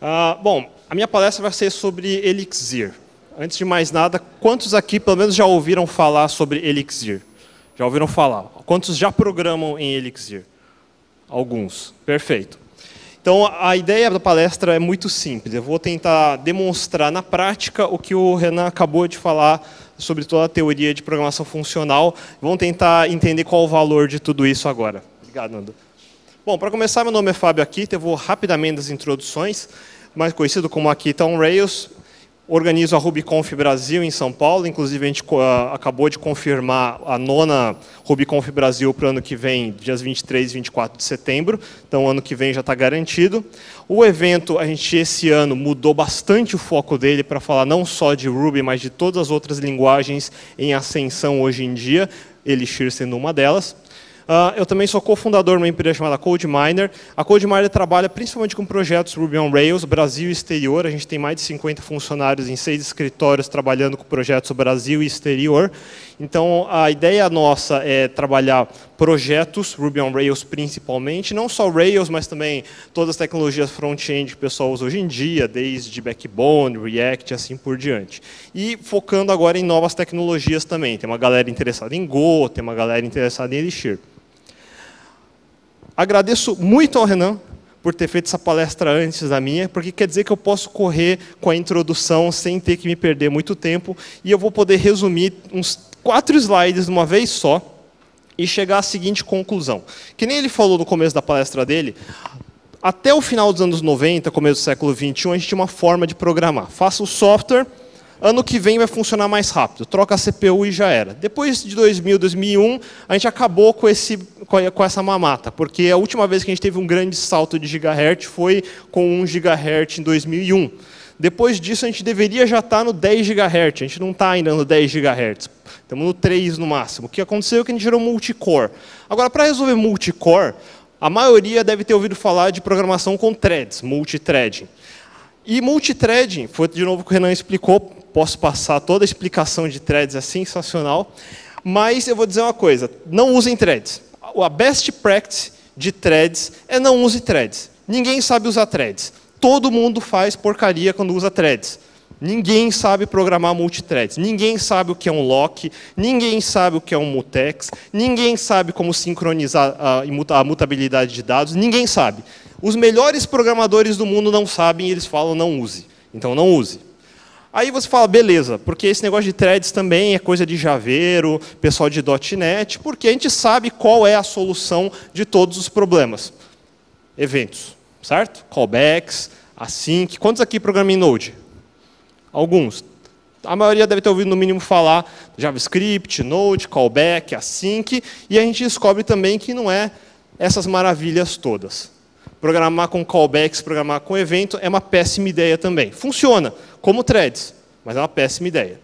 Uh, bom, a minha palestra vai ser sobre Elixir. Antes de mais nada, quantos aqui pelo menos já ouviram falar sobre Elixir? Já ouviram falar? Quantos já programam em Elixir? Alguns. Perfeito. Então, a ideia da palestra é muito simples. Eu vou tentar demonstrar na prática o que o Renan acabou de falar sobre toda a teoria de programação funcional. Vamos tentar entender qual o valor de tudo isso agora. Obrigado, Nando. Bom, para começar, meu nome é Fábio Akita. Eu vou rapidamente das introduções, mais conhecido como Akita on Rails organizo a RubyConf Brasil em São Paulo, inclusive a gente acabou de confirmar a nona RubyConf Brasil para o ano que vem, dias 23 e 24 de setembro, então ano que vem já está garantido. O evento, a gente esse ano mudou bastante o foco dele para falar não só de Ruby, mas de todas as outras linguagens em ascensão hoje em dia, Elixir sendo uma delas. Uh, eu também sou cofundador de uma empresa chamada CodeMiner. A CodeMiner trabalha principalmente com projetos Ruby on Rails, Brasil e exterior. A gente tem mais de 50 funcionários em seis escritórios trabalhando com projetos Brasil e exterior. Então, a ideia nossa é trabalhar projetos Ruby on Rails principalmente, não só Rails, mas também todas as tecnologias front-end que o pessoal usa hoje em dia, desde Backbone, React, assim por diante. E focando agora em novas tecnologias também. Tem uma galera interessada em Go, tem uma galera interessada em Elixir. Agradeço muito ao Renan por ter feito essa palestra antes da minha, porque quer dizer que eu posso correr com a introdução sem ter que me perder muito tempo, e eu vou poder resumir uns quatro slides de uma vez só e chegar à seguinte conclusão. Que nem ele falou no começo da palestra dele, até o final dos anos 90, começo do século 21, a gente tinha uma forma de programar. Faça o software, Ano que vem vai funcionar mais rápido. Troca a CPU e já era. Depois de 2000, 2001, a gente acabou com, esse, com essa mamata, porque a última vez que a gente teve um grande salto de gigahertz foi com 1 gigahertz em 2001. Depois disso, a gente deveria já estar no 10 GHz. A gente não está ainda no 10 GHz. Estamos no 3 no máximo. O que aconteceu é que a gente gerou multicore. Agora, para resolver multicore, a maioria deve ter ouvido falar de programação com threads, multithreading. E multithreading, foi de novo o que o Renan explicou, posso passar toda a explicação de threads, é sensacional. Mas eu vou dizer uma coisa, não usem threads. A best practice de threads é não use threads. Ninguém sabe usar threads. Todo mundo faz porcaria quando usa threads. Ninguém sabe programar multithreads. Ninguém sabe o que é um lock. Ninguém sabe o que é um mutex. Ninguém sabe como sincronizar a mutabilidade de dados. Ninguém sabe. Os melhores programadores do mundo não sabem e eles falam não use. Então não use. Aí você fala, beleza, porque esse negócio de threads também é coisa de Javeiro, pessoal de .NET, porque a gente sabe qual é a solução de todos os problemas. Eventos, certo? Callbacks, async. Quantos aqui programam em Node? Alguns. A maioria deve ter ouvido no mínimo falar JavaScript, Node, callback, async, e a gente descobre também que não é essas maravilhas todas. Programar com callbacks, programar com evento é uma péssima ideia também. Funciona, como threads, mas é uma péssima ideia.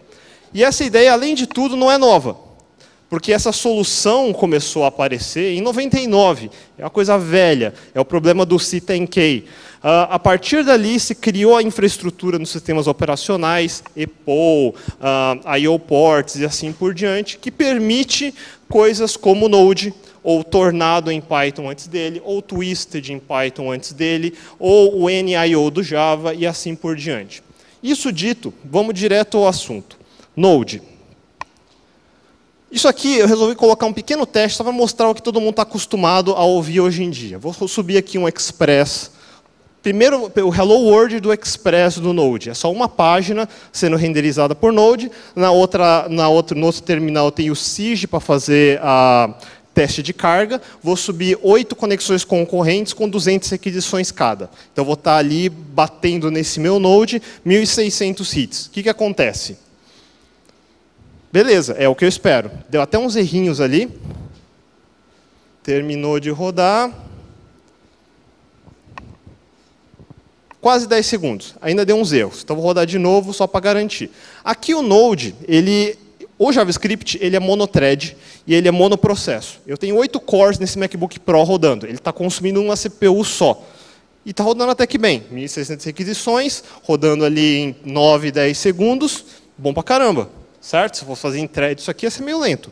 E essa ideia, além de tudo, não é nova. Porque essa solução começou a aparecer em 99. É uma coisa velha. É o problema do C10K. Uh, ah, a partir dali se criou a infraestrutura nos sistemas operacionais, EPO, uh, ah, IO ports e assim por diante, que permite coisas como Node, ou Tornado em Python antes dele, ou Twisted em Python antes dele, ou o NIO do Java e assim por diante. Isso dito, vamos direto ao assunto. Node. Isso aqui eu resolvi colocar um pequeno teste só para mostrar o que todo mundo está acostumado a ouvir hoje em dia. Vou subir aqui um Express. Primeiro, o Hello World do Express do Node. É só uma página sendo renderizada por Node. Na outra, na outra, no outro terminal tem o SIG para fazer a teste de carga, vou subir oito conexões concorrentes com 200 requisições cada. Então, vou estar ali batendo nesse meu node 1.600 hits. O que, que acontece? Beleza, é o que eu espero. Deu até uns errinhos ali. Terminou de rodar. Quase 10 segundos. Ainda deu uns erros. Então, vou rodar de novo só para garantir. Aqui o Node, ele o JavaScript ele é monothread e ele é monoprocesso. Eu tenho oito cores nesse MacBook Pro rodando. Ele está consumindo uma CPU só. E está rodando até que bem. 1.600 requisições, rodando ali em 9, 10 segundos. Bom pra caramba. Certo? Se eu for fazer em thread, isso aqui ia ser meio lento.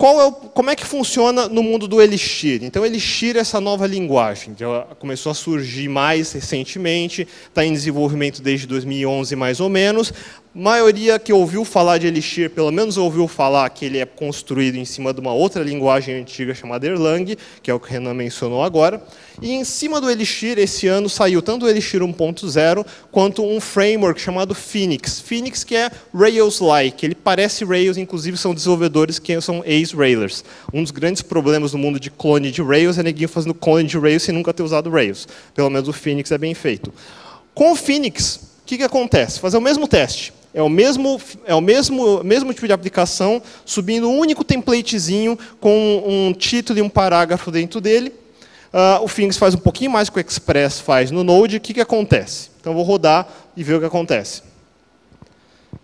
é o, como é que funciona no mundo do Elixir? Então, Elixir é essa nova linguagem, que começou a surgir mais recentemente, está em desenvolvimento desde 2011 mais ou menos maioria que ouviu falar de Elixir, pelo menos ouviu falar que ele é construído em cima de uma outra linguagem antiga chamada Erlang, que é o que o Renan mencionou agora. E em cima do Elixir, esse ano saiu tanto o Elixir 1.0 quanto um framework chamado Phoenix. Phoenix que é Rails-like, ele parece Rails, inclusive são desenvolvedores que são ex-Railers. Um dos grandes problemas no mundo de clone de Rails é ninguém fazendo clone de Rails sem nunca ter usado Rails. Pelo menos o Phoenix é bem feito. Com o Phoenix, o que, que acontece? Fazer o mesmo teste. É o mesmo, é o mesmo, mesmo tipo de aplicação, subindo um único templatezinho com um título e um parágrafo dentro dele. Uh, o Phoenix faz um pouquinho mais que o Express faz no Node. O que, que acontece? Então, vou rodar e ver o que acontece.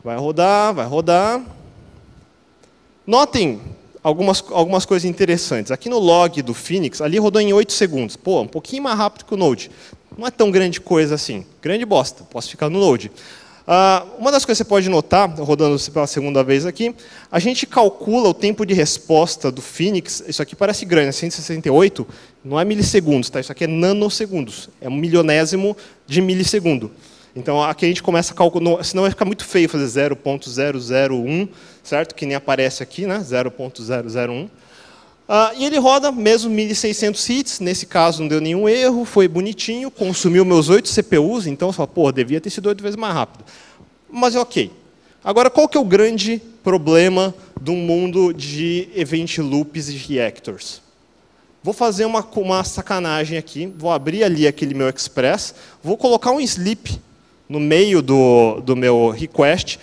Vai rodar, vai rodar. Notem algumas, algumas coisas interessantes. Aqui no log do Phoenix, ali rodou em 8 segundos. Pô, um pouquinho mais rápido que o Node. Não é tão grande coisa assim. Grande bosta, posso ficar no Node. Uh, uma das coisas que você pode notar, rodando pela segunda vez aqui, a gente calcula o tempo de resposta do Phoenix, isso aqui parece grande, 168, né? não é milissegundos, tá? isso aqui é nanosegundos, é um milionésimo de milissegundo. Então aqui a gente começa a calcular, senão vai ficar muito feio fazer 0.001, certo? Que nem aparece aqui, né? 0.001. Ah, e ele roda mesmo 1.600 hits, nesse caso não deu nenhum erro, foi bonitinho, consumiu meus 8 CPUs, então eu falo, pô, devia ter sido 8 vezes mais rápido. Mas é ok. Agora, qual que é o grande problema do mundo de event loops e reactors? Vou fazer uma, uma sacanagem aqui, vou abrir ali aquele meu express, vou colocar um sleep no meio do, do meu request,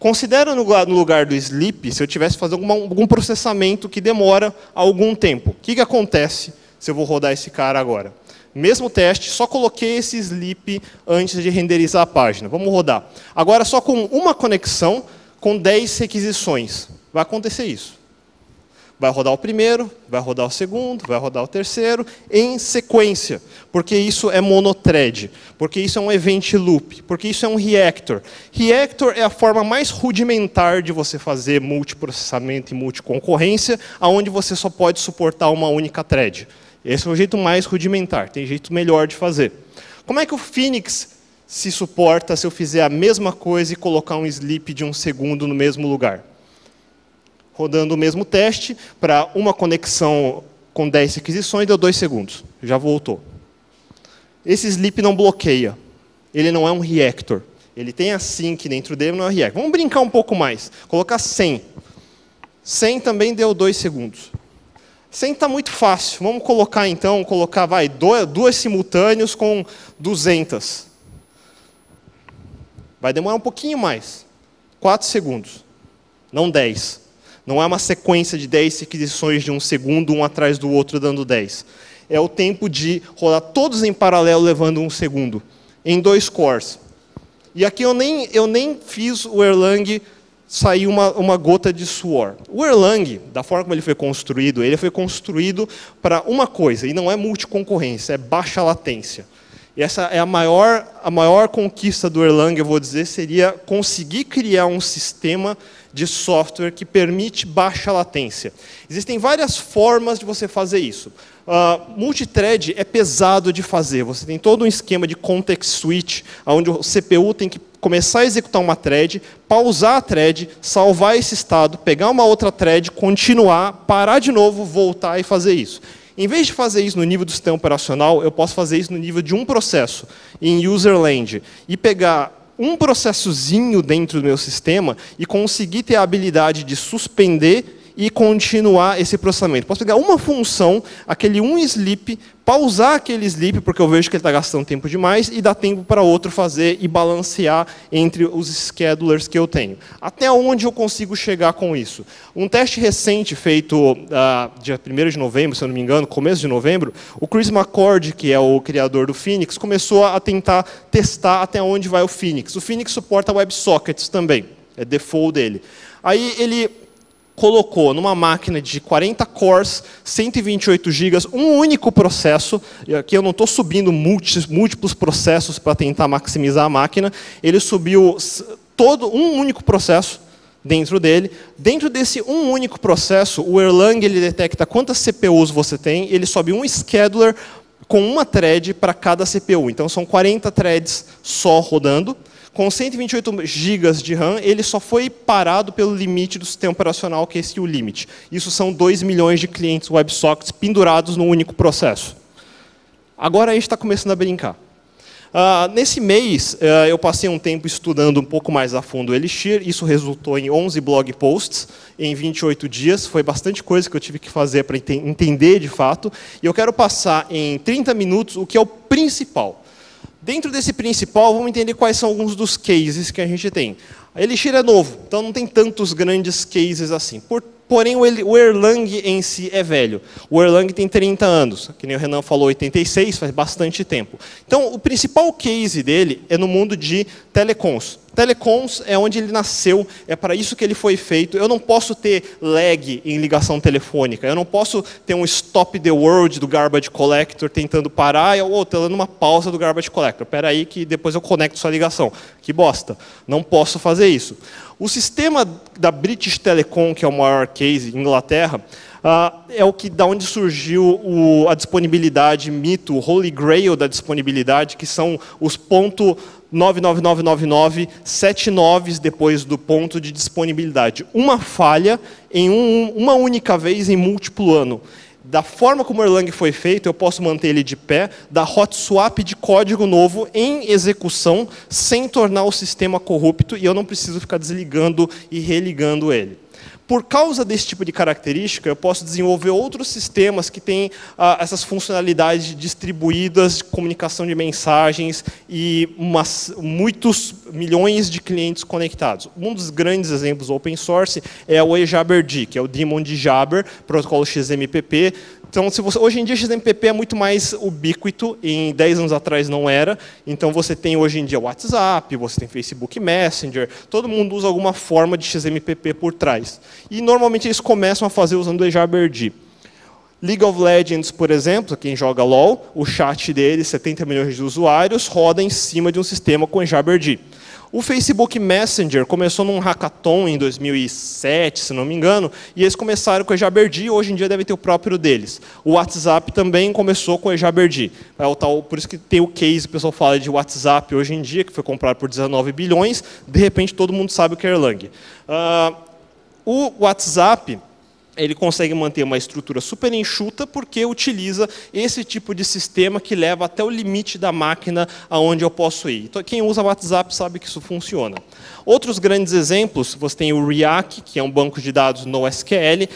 Considera no lugar do sleep, se eu tivesse que fazer alguma, algum processamento que demora algum tempo. O que, que acontece se eu vou rodar esse cara agora? Mesmo teste, só coloquei esse sleep antes de renderizar a página. Vamos rodar. Agora, só com uma conexão, com 10 requisições. Vai acontecer isso. Vai rodar o primeiro, vai rodar o segundo, vai rodar o terceiro, em sequência, porque isso é monothread, porque isso é um event loop, porque isso é um reactor. Reactor é a forma mais rudimentar de você fazer multiprocessamento e multiconcorrência, aonde você só pode suportar uma única thread. Esse é o jeito mais rudimentar, tem jeito melhor de fazer. Como é que o Phoenix se suporta se eu fizer a mesma coisa e colocar um sleep de um segundo no mesmo lugar? Rodando o mesmo teste para uma conexão com 10 requisições, deu 2 segundos. Já voltou. Esse sleep não bloqueia. Ele não é um reactor. Ele tem a sync dentro dele, não é um reactor. Vamos brincar um pouco mais. Colocar 100. 100 também deu 2 segundos. 100 está muito fácil. Vamos colocar então, colocar vai duas simultâneos com 200. Vai demorar um pouquinho mais. 4 segundos. Não 10. Não é uma sequência de 10 requisições de um segundo, um atrás do outro, dando 10. É o tempo de rolar todos em paralelo, levando um segundo, em dois cores. E aqui eu nem, eu nem fiz o Erlang sair uma, uma gota de suor. O Erlang, da forma como ele foi construído, ele foi construído para uma coisa, e não é multiconcorrência, é baixa latência. E essa é a maior, a maior conquista do Erlang, eu vou dizer, seria conseguir criar um sistema de software que permite baixa latência. Existem várias formas de você fazer isso. Uh, multithread é pesado de fazer. Você tem todo um esquema de context switch, onde o CPU tem que começar a executar uma thread, pausar a thread, salvar esse estado, pegar uma outra thread, continuar, parar de novo, voltar e fazer isso. Em vez de fazer isso no nível do sistema operacional, eu posso fazer isso no nível de um processo, em userland, e pegar um processozinho dentro do meu sistema e conseguir ter a habilidade de suspender e continuar esse processamento. Posso pegar uma função, aquele um sleep, pausar aquele sleep, porque eu vejo que ele está gastando tempo demais, e dar tempo para outro fazer e balancear entre os schedulers que eu tenho. Até onde eu consigo chegar com isso? Um teste recente feito uh, dia 1 de novembro, se eu não me engano, começo de novembro, o Chris McCord, que é o criador do Phoenix, começou a tentar testar até onde vai o Phoenix. O Phoenix suporta WebSockets também, é default dele. Aí ele colocou numa máquina de 40 cores, 128 GB, um único processo, aqui eu não estou subindo múltiplos processos para tentar maximizar a máquina, ele subiu todo um único processo, dentro dele. Dentro desse um único processo, o Erlang ele detecta quantas CPUs você tem, ele sobe um scheduler com uma thread para cada CPU. Então são 40 threads só rodando. Com 128 GB de RAM, ele só foi parado pelo limite do sistema operacional, que é esse o limit. Isso são 2 milhões de clientes WebSockets pendurados num único processo. Agora a gente está começando a brincar. Uh, nesse mês, uh, eu passei um tempo estudando um pouco mais a fundo o Elixir. Isso resultou em 11 blog posts em 28 dias. Foi bastante coisa que eu tive que fazer para ent entender de fato. E eu quero passar em 30 minutos o que é o principal. Dentro desse principal, vamos entender quais são alguns dos cases que a gente tem. A Elixir é novo, então não tem tantos grandes cases assim. Por Porém, o Erlang em si é velho. O Erlang tem 30 anos, que nem o Renan falou, 86, faz bastante tempo. Então, o principal case dele é no mundo de telecoms. Telecoms é onde ele nasceu, é para isso que ele foi feito. Eu não posso ter lag em ligação telefônica, eu não posso ter um stop the world do garbage collector tentando parar e oh, dando uma pausa do garbage collector. Espera aí que depois eu conecto sua ligação. Que bosta. Não posso fazer isso. O sistema da British Telecom, que é o maior case em Inglaterra, uh, é o que da onde surgiu o, a disponibilidade mito, o holy grail da disponibilidade, que são os ponto 99999, sete noves depois do ponto de disponibilidade. Uma falha em um, uma única vez em múltiplo ano da forma como o Erlang foi feito, eu posso manter ele de pé, dar hot swap de código novo em execução, sem tornar o sistema corrupto, e eu não preciso ficar desligando e religando ele. Por causa desse tipo de característica, eu posso desenvolver outros sistemas que têm ah, essas funcionalidades distribuídas de comunicação de mensagens e umas, muitos milhões de clientes conectados. Um dos grandes exemplos open source é o eJabberD, que é o daemon de Jabber, protocolo XMPP, então, se você, hoje em dia, XMPP é muito mais ubíquito, em 10 anos atrás não era. Então, você tem hoje em dia WhatsApp, você tem Facebook Messenger, todo mundo usa alguma forma de XMPP por trás. E, normalmente, eles começam a fazer usando o EJBRD. League of Legends, por exemplo, quem joga LoL, o chat dele, 70 milhões de usuários, roda em cima de um sistema com EJBRD. O Facebook Messenger começou num hackathon em 2007, se não me engano, e eles começaram com o Ejaberdi, hoje em dia deve ter o próprio deles. O WhatsApp também começou com o Ejaberdi. É o tal, por isso que tem o case, o pessoal fala de WhatsApp hoje em dia, que foi comprado por 19 bilhões, de repente todo mundo sabe o que é Erlang. Uh, o WhatsApp ele consegue manter uma estrutura super enxuta porque utiliza esse tipo de sistema que leva até o limite da máquina aonde eu posso ir. Então, quem usa WhatsApp sabe que isso funciona. Outros grandes exemplos, você tem o React, que é um banco de dados no SQL,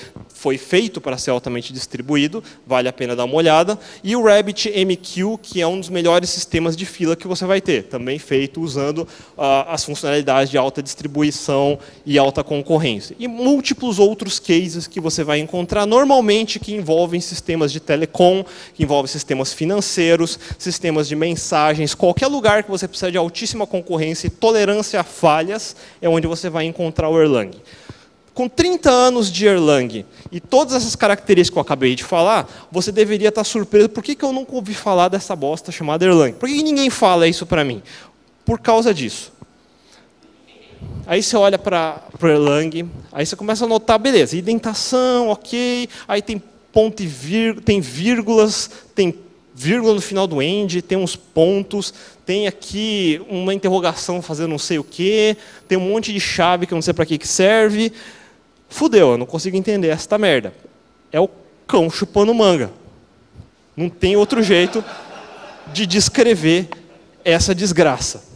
foi feito para ser altamente distribuído, vale a pena dar uma olhada, e o RabbitMQ, que é um dos melhores sistemas de fila que você vai ter, também feito usando uh, as funcionalidades de alta distribuição e alta concorrência. E múltiplos outros cases que você vai encontrar, normalmente que envolvem sistemas de telecom, que envolvem sistemas financeiros, sistemas de mensagens, qualquer lugar que você precisa de altíssima concorrência e tolerância a falhas, é onde você vai encontrar o Erlang. Com 30 anos de Erlang e todas essas características que eu acabei de falar, você deveria estar surpreso. Por que, que eu nunca ouvi falar dessa bosta chamada Erlang? Por que ninguém fala isso para mim? Por causa disso. Aí você olha para o Erlang, aí você começa a notar, beleza, indentação, ok, aí tem ponto e vírgula, tem vírgulas, tem vírgula no final do end, tem uns pontos, tem aqui uma interrogação fazendo não sei o quê, tem um monte de chave que eu não sei para que, que serve. Fudeu, eu não consigo entender esta merda. É o cão chupando manga. Não tem outro jeito de descrever essa desgraça.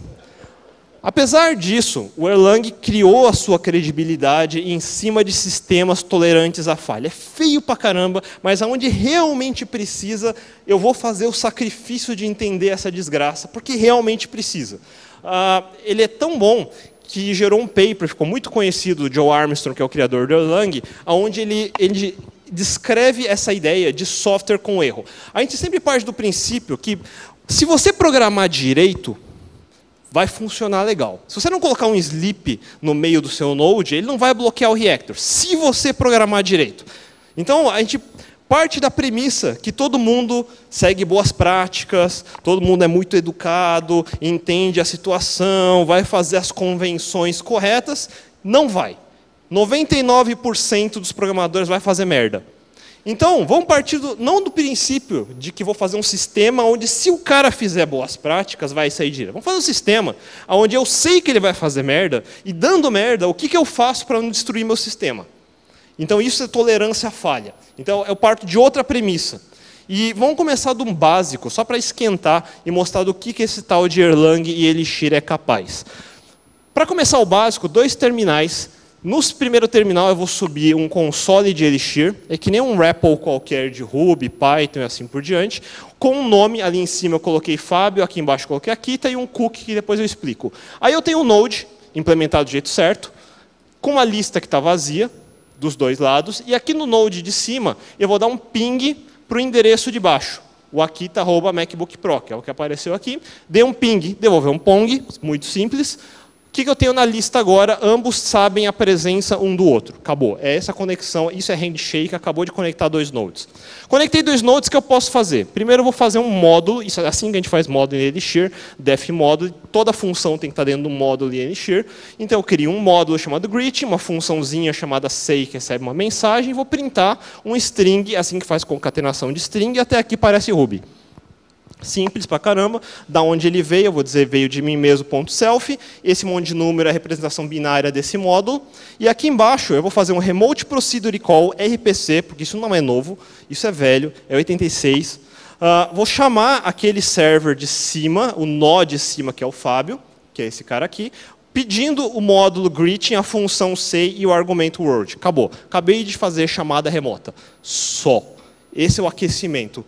Apesar disso, o Erlang criou a sua credibilidade em cima de sistemas tolerantes à falha. É feio pra caramba, mas aonde realmente precisa, eu vou fazer o sacrifício de entender essa desgraça, porque realmente precisa. Uh, ele é tão bom que gerou um paper, ficou muito conhecido, do Joe Armstrong, que é o criador do Erlang, onde ele, ele descreve essa ideia de software com erro. A gente sempre parte do princípio que, se você programar direito, vai funcionar legal. Se você não colocar um sleep no meio do seu node, ele não vai bloquear o reactor, se você programar direito. Então, a gente parte da premissa que todo mundo segue boas práticas, todo mundo é muito educado, entende a situação, vai fazer as convenções corretas. Não vai. 99% dos programadores vai fazer merda. Então, vamos partir do, não do princípio de que vou fazer um sistema onde, se o cara fizer boas práticas, vai sair direto. Vamos fazer um sistema onde eu sei que ele vai fazer merda, e dando merda, o que, que eu faço para não destruir meu sistema? Então, isso é tolerância à falha. Então, eu parto de outra premissa. E vamos começar de um básico, só para esquentar e mostrar do que, que esse tal de Erlang e Elixir é capaz. Para começar o básico, dois terminais no primeiro terminal eu vou subir um console de Elixir, é que nem um REPL qualquer de Ruby, Python e assim por diante, com um nome, ali em cima eu coloquei Fábio, aqui embaixo eu coloquei Akita e um cookie que depois eu explico. Aí eu tenho um Node, implementado do jeito certo, com uma lista que está vazia, dos dois lados, e aqui no Node de cima eu vou dar um ping para o endereço de baixo, o Akita.MacBook Pro, que é o que apareceu aqui, dei um ping, devolveu um pong, muito simples, que, que eu tenho na lista agora? Ambos sabem a presença um do outro. Acabou. É essa conexão, isso é handshake, acabou de conectar dois nodes. Conectei dois nodes, o que eu posso fazer? Primeiro eu vou fazer um módulo, isso é assim que a gente faz módulo em Elixir, def módulo, toda função tem que estar dentro do módulo em Elixir. Então eu crio um módulo chamado greet, uma funçãozinha chamada say que recebe uma mensagem, e vou printar um string, assim que faz concatenação de string, e até aqui parece Ruby. Simples pra caramba. Da onde ele veio, eu vou dizer veio de mim mesmo, ponto selfie. Esse monte de número é a representação binária desse módulo. E aqui embaixo eu vou fazer um Remote Procedure Call RPC, porque isso não é novo, isso é velho, é 86. Uh, ah, vou chamar aquele server de cima, o nó de cima, que é o Fábio, que é esse cara aqui, pedindo o módulo greeting, a função say e o argumento word. Acabou. Acabei de fazer chamada remota. Só. Esse é o aquecimento.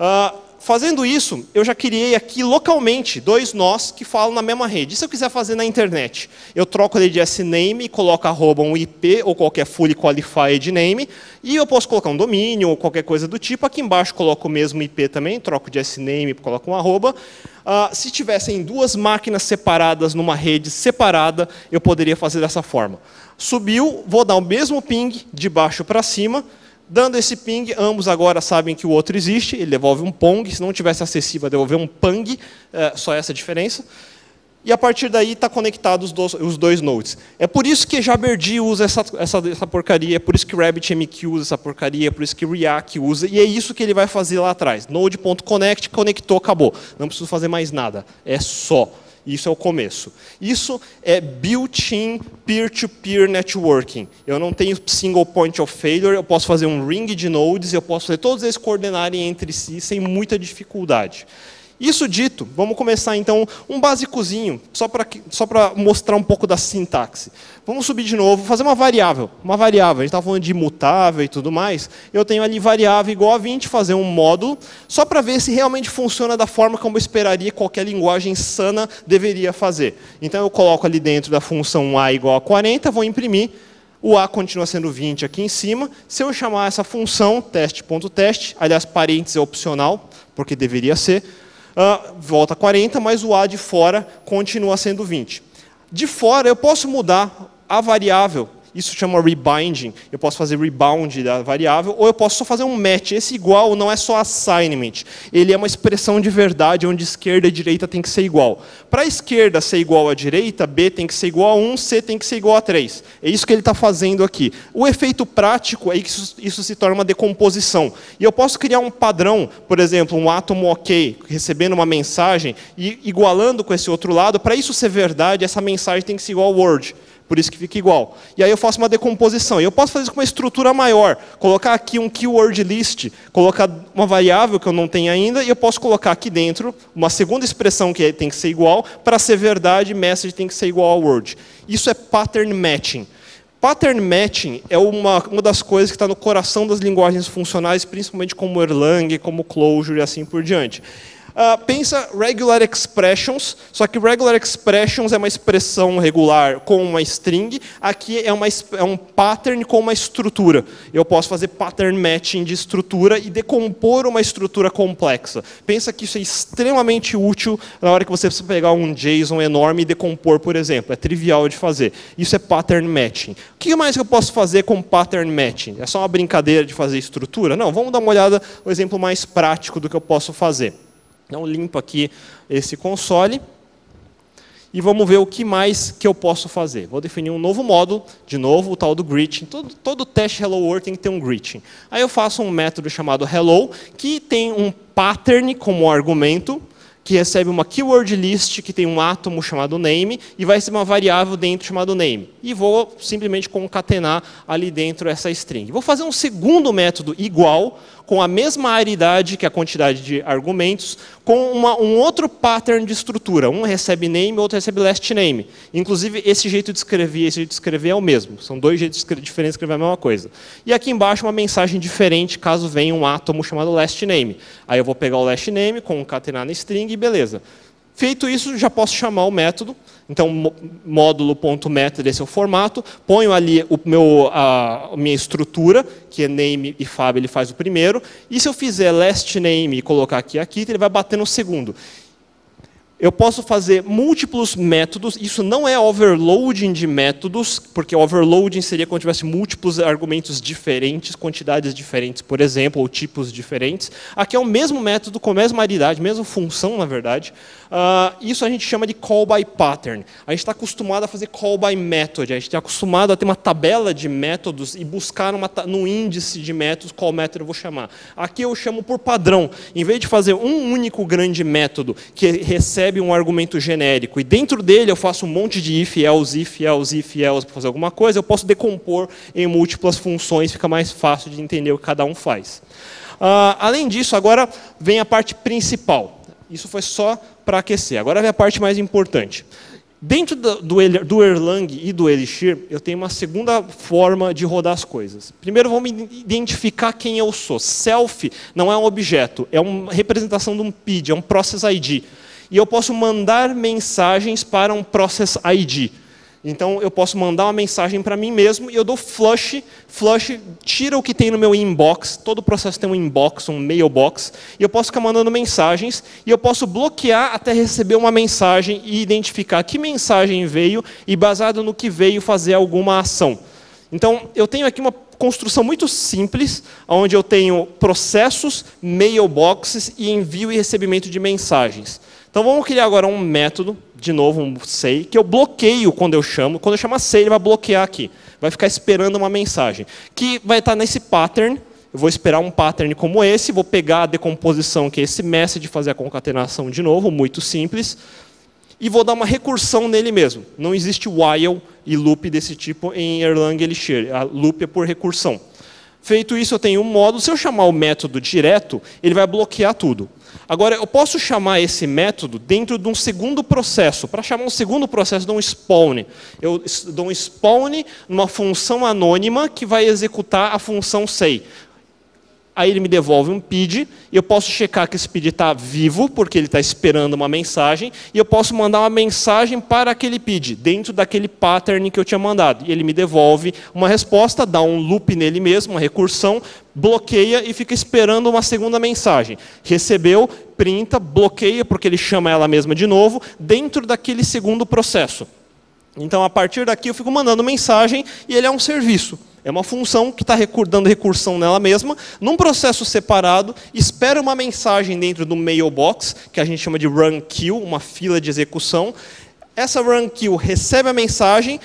Uh, fazendo isso, eu já criei aqui localmente dois nós que falam na mesma rede. E se eu quiser fazer na internet? Eu troco ele de sname e coloco arroba um IP ou qualquer fully qualified name. E eu posso colocar um domínio ou qualquer coisa do tipo. Aqui embaixo coloco o mesmo IP também, troco de sname coloco um arroba. Uh, se tivessem duas máquinas separadas numa rede separada, eu poderia fazer dessa forma. Subiu, vou dar o mesmo ping de baixo para cima, Dando esse ping, ambos agora sabem que o outro existe, ele devolve um pong, se não tivesse acessível, devolver um pang, é, só essa diferença. E a partir daí está conectado os dois, os dois, nodes. É por isso que Jaberdi usa essa, essa, essa, porcaria, é por isso que RabbitMQ usa essa porcaria, é por isso que React usa, e é isso que ele vai fazer lá atrás. Node.connect, conectou, acabou. Não preciso fazer mais nada. É só. Isso é o começo. Isso é built-in peer-to-peer networking. Eu não tenho single point of failure, eu posso fazer um ring de nodes, eu posso fazer todos eles coordenarem entre si sem muita dificuldade. Isso dito, vamos começar então um básicozinho, só para só mostrar um pouco da sintaxe. Vamos subir de novo, fazer uma variável. Uma variável, a gente estava falando de imutável e tudo mais. Eu tenho ali variável igual a 20, fazer um módulo, só para ver se realmente funciona da forma como eu esperaria qualquer linguagem sana deveria fazer. Então eu coloco ali dentro da função a igual a 40, vou imprimir, o A continua sendo 20 aqui em cima. Se eu chamar essa função, teste.teste, aliás, parênteses é opcional, porque deveria ser, uh, volta 40, mas o A de fora continua sendo 20. De fora, eu posso mudar a variável isso chama rebinding. Eu posso fazer rebound da variável, ou eu posso só fazer um match. Esse igual não é só assignment. Ele é uma expressão de verdade, onde esquerda e direita tem que ser igual. Para a esquerda ser igual à direita, B tem que ser igual a 1, C tem que ser igual a 3. É isso que ele está fazendo aqui. O efeito prático é que isso, isso se torna uma decomposição. E eu posso criar um padrão, por exemplo, um átomo OK, recebendo uma mensagem, e igualando com esse outro lado. Para isso ser verdade, essa mensagem tem que ser igual ao Word por isso que fica igual. E aí eu faço uma decomposição. E eu posso fazer isso com uma estrutura maior, colocar aqui um keyword list, colocar uma variável que eu não tenho ainda, e eu posso colocar aqui dentro uma segunda expressão que tem que ser igual, para ser verdade, message tem que ser igual ao word. Isso é pattern matching. Pattern matching é uma, uma das coisas que está no coração das linguagens funcionais, principalmente como Erlang, como Clojure e assim por diante. Uh, pensa regular expressions, só que regular expressions é uma expressão regular com uma string, aqui é, uma, é um pattern com uma estrutura. Eu posso fazer pattern matching de estrutura e decompor uma estrutura complexa. Pensa que isso é extremamente útil na hora que você precisa pegar um JSON enorme e decompor, por exemplo. É trivial de fazer. Isso é pattern matching. O que mais eu posso fazer com pattern matching? É só uma brincadeira de fazer estrutura? Não, vamos dar uma olhada no exemplo mais prático do que eu posso fazer. Então, limpo aqui esse console. e vamos ver o que mais que eu posso fazer. Vou definir um novo módulo, de novo, o tal do greeting. Todo, todo teste Hello World tem que ter um greeting. Aí eu faço um método chamado hello, que tem um pattern como argumento, que recebe uma keyword list que tem um átomo chamado name e vai ser uma variável dentro chamado name. E vou simplesmente concatenar ali dentro essa string. Vou fazer um segundo método igual, com a mesma aridade que a quantidade de argumentos, com uma, um outro pattern de estrutura. Um recebe name, outro recebe last name. Inclusive, esse jeito de escrever esse jeito de escrever é o mesmo. São dois jeitos diferentes de escrever a mesma coisa. E aqui embaixo uma mensagem diferente caso venha um átomo chamado last name. Aí eu vou pegar o last name, concatenar na string e beleza. Feito isso, já posso chamar o método. Então, módulo.method, esse é o formato. Ponho ali o meu, a, minha estrutura, que é name e fab, ele faz o primeiro. E se eu fizer last name e colocar aqui aqui, ele vai bater no segundo. Eu posso fazer múltiplos métodos, isso não é overloading de métodos, porque overloading seria quando tivesse múltiplos argumentos diferentes, quantidades diferentes, por exemplo, ou tipos diferentes. Aqui é o mesmo método, com a mesma aridade, mesma função, na verdade. Uh, isso a gente chama de call by pattern. A gente está acostumado a fazer call by method, a gente está acostumado a ter uma tabela de métodos e buscar no índice de métodos qual método eu vou chamar. Aqui eu chamo por padrão. Em vez de fazer um único grande método que recebe recebe um argumento genérico e dentro dele eu faço um monte de if, else, if, else, if, else para fazer alguma coisa, eu posso decompor em múltiplas funções, fica mais fácil de entender o que cada um faz. Uh, além disso, agora vem a parte principal. Isso foi só para aquecer. Agora vem a parte mais importante. Dentro do, do, Erlang e do Elixir, eu tenho uma segunda forma de rodar as coisas. Primeiro, vamos identificar quem eu sou. Self não é um objeto, é uma representação de um PID, é um Process ID e eu posso mandar mensagens para um Process ID. Então eu posso mandar uma mensagem para mim mesmo e eu dou flush, flush tira o que tem no meu inbox, todo processo tem um inbox, um mailbox, e eu posso ficar mandando mensagens e eu posso bloquear até receber uma mensagem e identificar que mensagem veio e baseado no que veio fazer alguma ação. Então eu tenho aqui uma construção muito simples, onde eu tenho processos, mailboxes e envio e recebimento de mensagens. Então vamos criar agora um método, de novo um say, que eu bloqueio quando eu chamo. Quando eu chamar say, ele vai bloquear aqui. Vai ficar esperando uma mensagem. Que vai estar nesse pattern. Eu vou esperar um pattern como esse, vou pegar a decomposição, que é esse message, fazer a concatenação de novo, muito simples. E vou dar uma recursão nele mesmo. Não existe while e loop desse tipo em Erlang Elixir. A loop é por recursão. Feito isso, eu tenho um módulo. Se eu chamar o método direto, ele vai bloquear tudo. Agora, eu posso chamar esse método dentro de um segundo processo. Para chamar um segundo processo, dou um spawn. Eu dou um spawn numa função anônima que vai executar a função say aí ele me devolve um PID, e eu posso checar que esse PID está vivo, porque ele está esperando uma mensagem, e eu posso mandar uma mensagem para aquele PID, dentro daquele pattern que eu tinha mandado. E ele me devolve uma resposta, dá um loop nele mesmo, uma recursão, bloqueia e fica esperando uma segunda mensagem. Recebeu, printa, bloqueia, porque ele chama ela mesma de novo, dentro daquele segundo processo. Então, a partir daqui, eu fico mandando mensagem e ele é um serviço. É uma função que está dando recursão nela mesma, num processo separado, espera uma mensagem dentro do mailbox, que a gente chama de run queue, uma fila de execução. Essa run queue recebe a mensagem,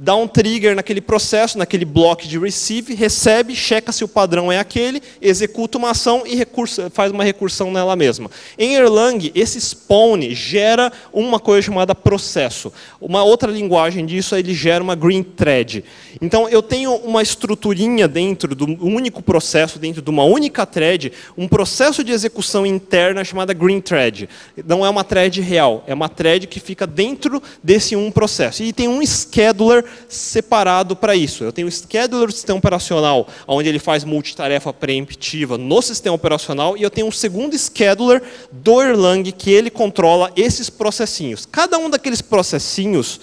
dá um trigger naquele processo, naquele bloco de receive, recebe, checa se o padrão é aquele, executa uma ação e recurso, faz uma recursão nela mesma. Em Erlang, esse spawn gera uma coisa chamada processo. Uma outra linguagem disso, ele gera uma green thread. Então, eu tenho uma estruturinha dentro do único processo, dentro de uma única thread, um processo de execução interna chamada green thread. Não é uma thread real, é uma thread que fica dentro desse um processo. E tem um scheduler separado para isso. Eu tenho o scheduler do sistema operacional, onde ele faz multitarefa preemptiva no sistema operacional, e eu tenho um segundo scheduler do Erlang que ele controla esses processinhos. Cada um daqueles processinhos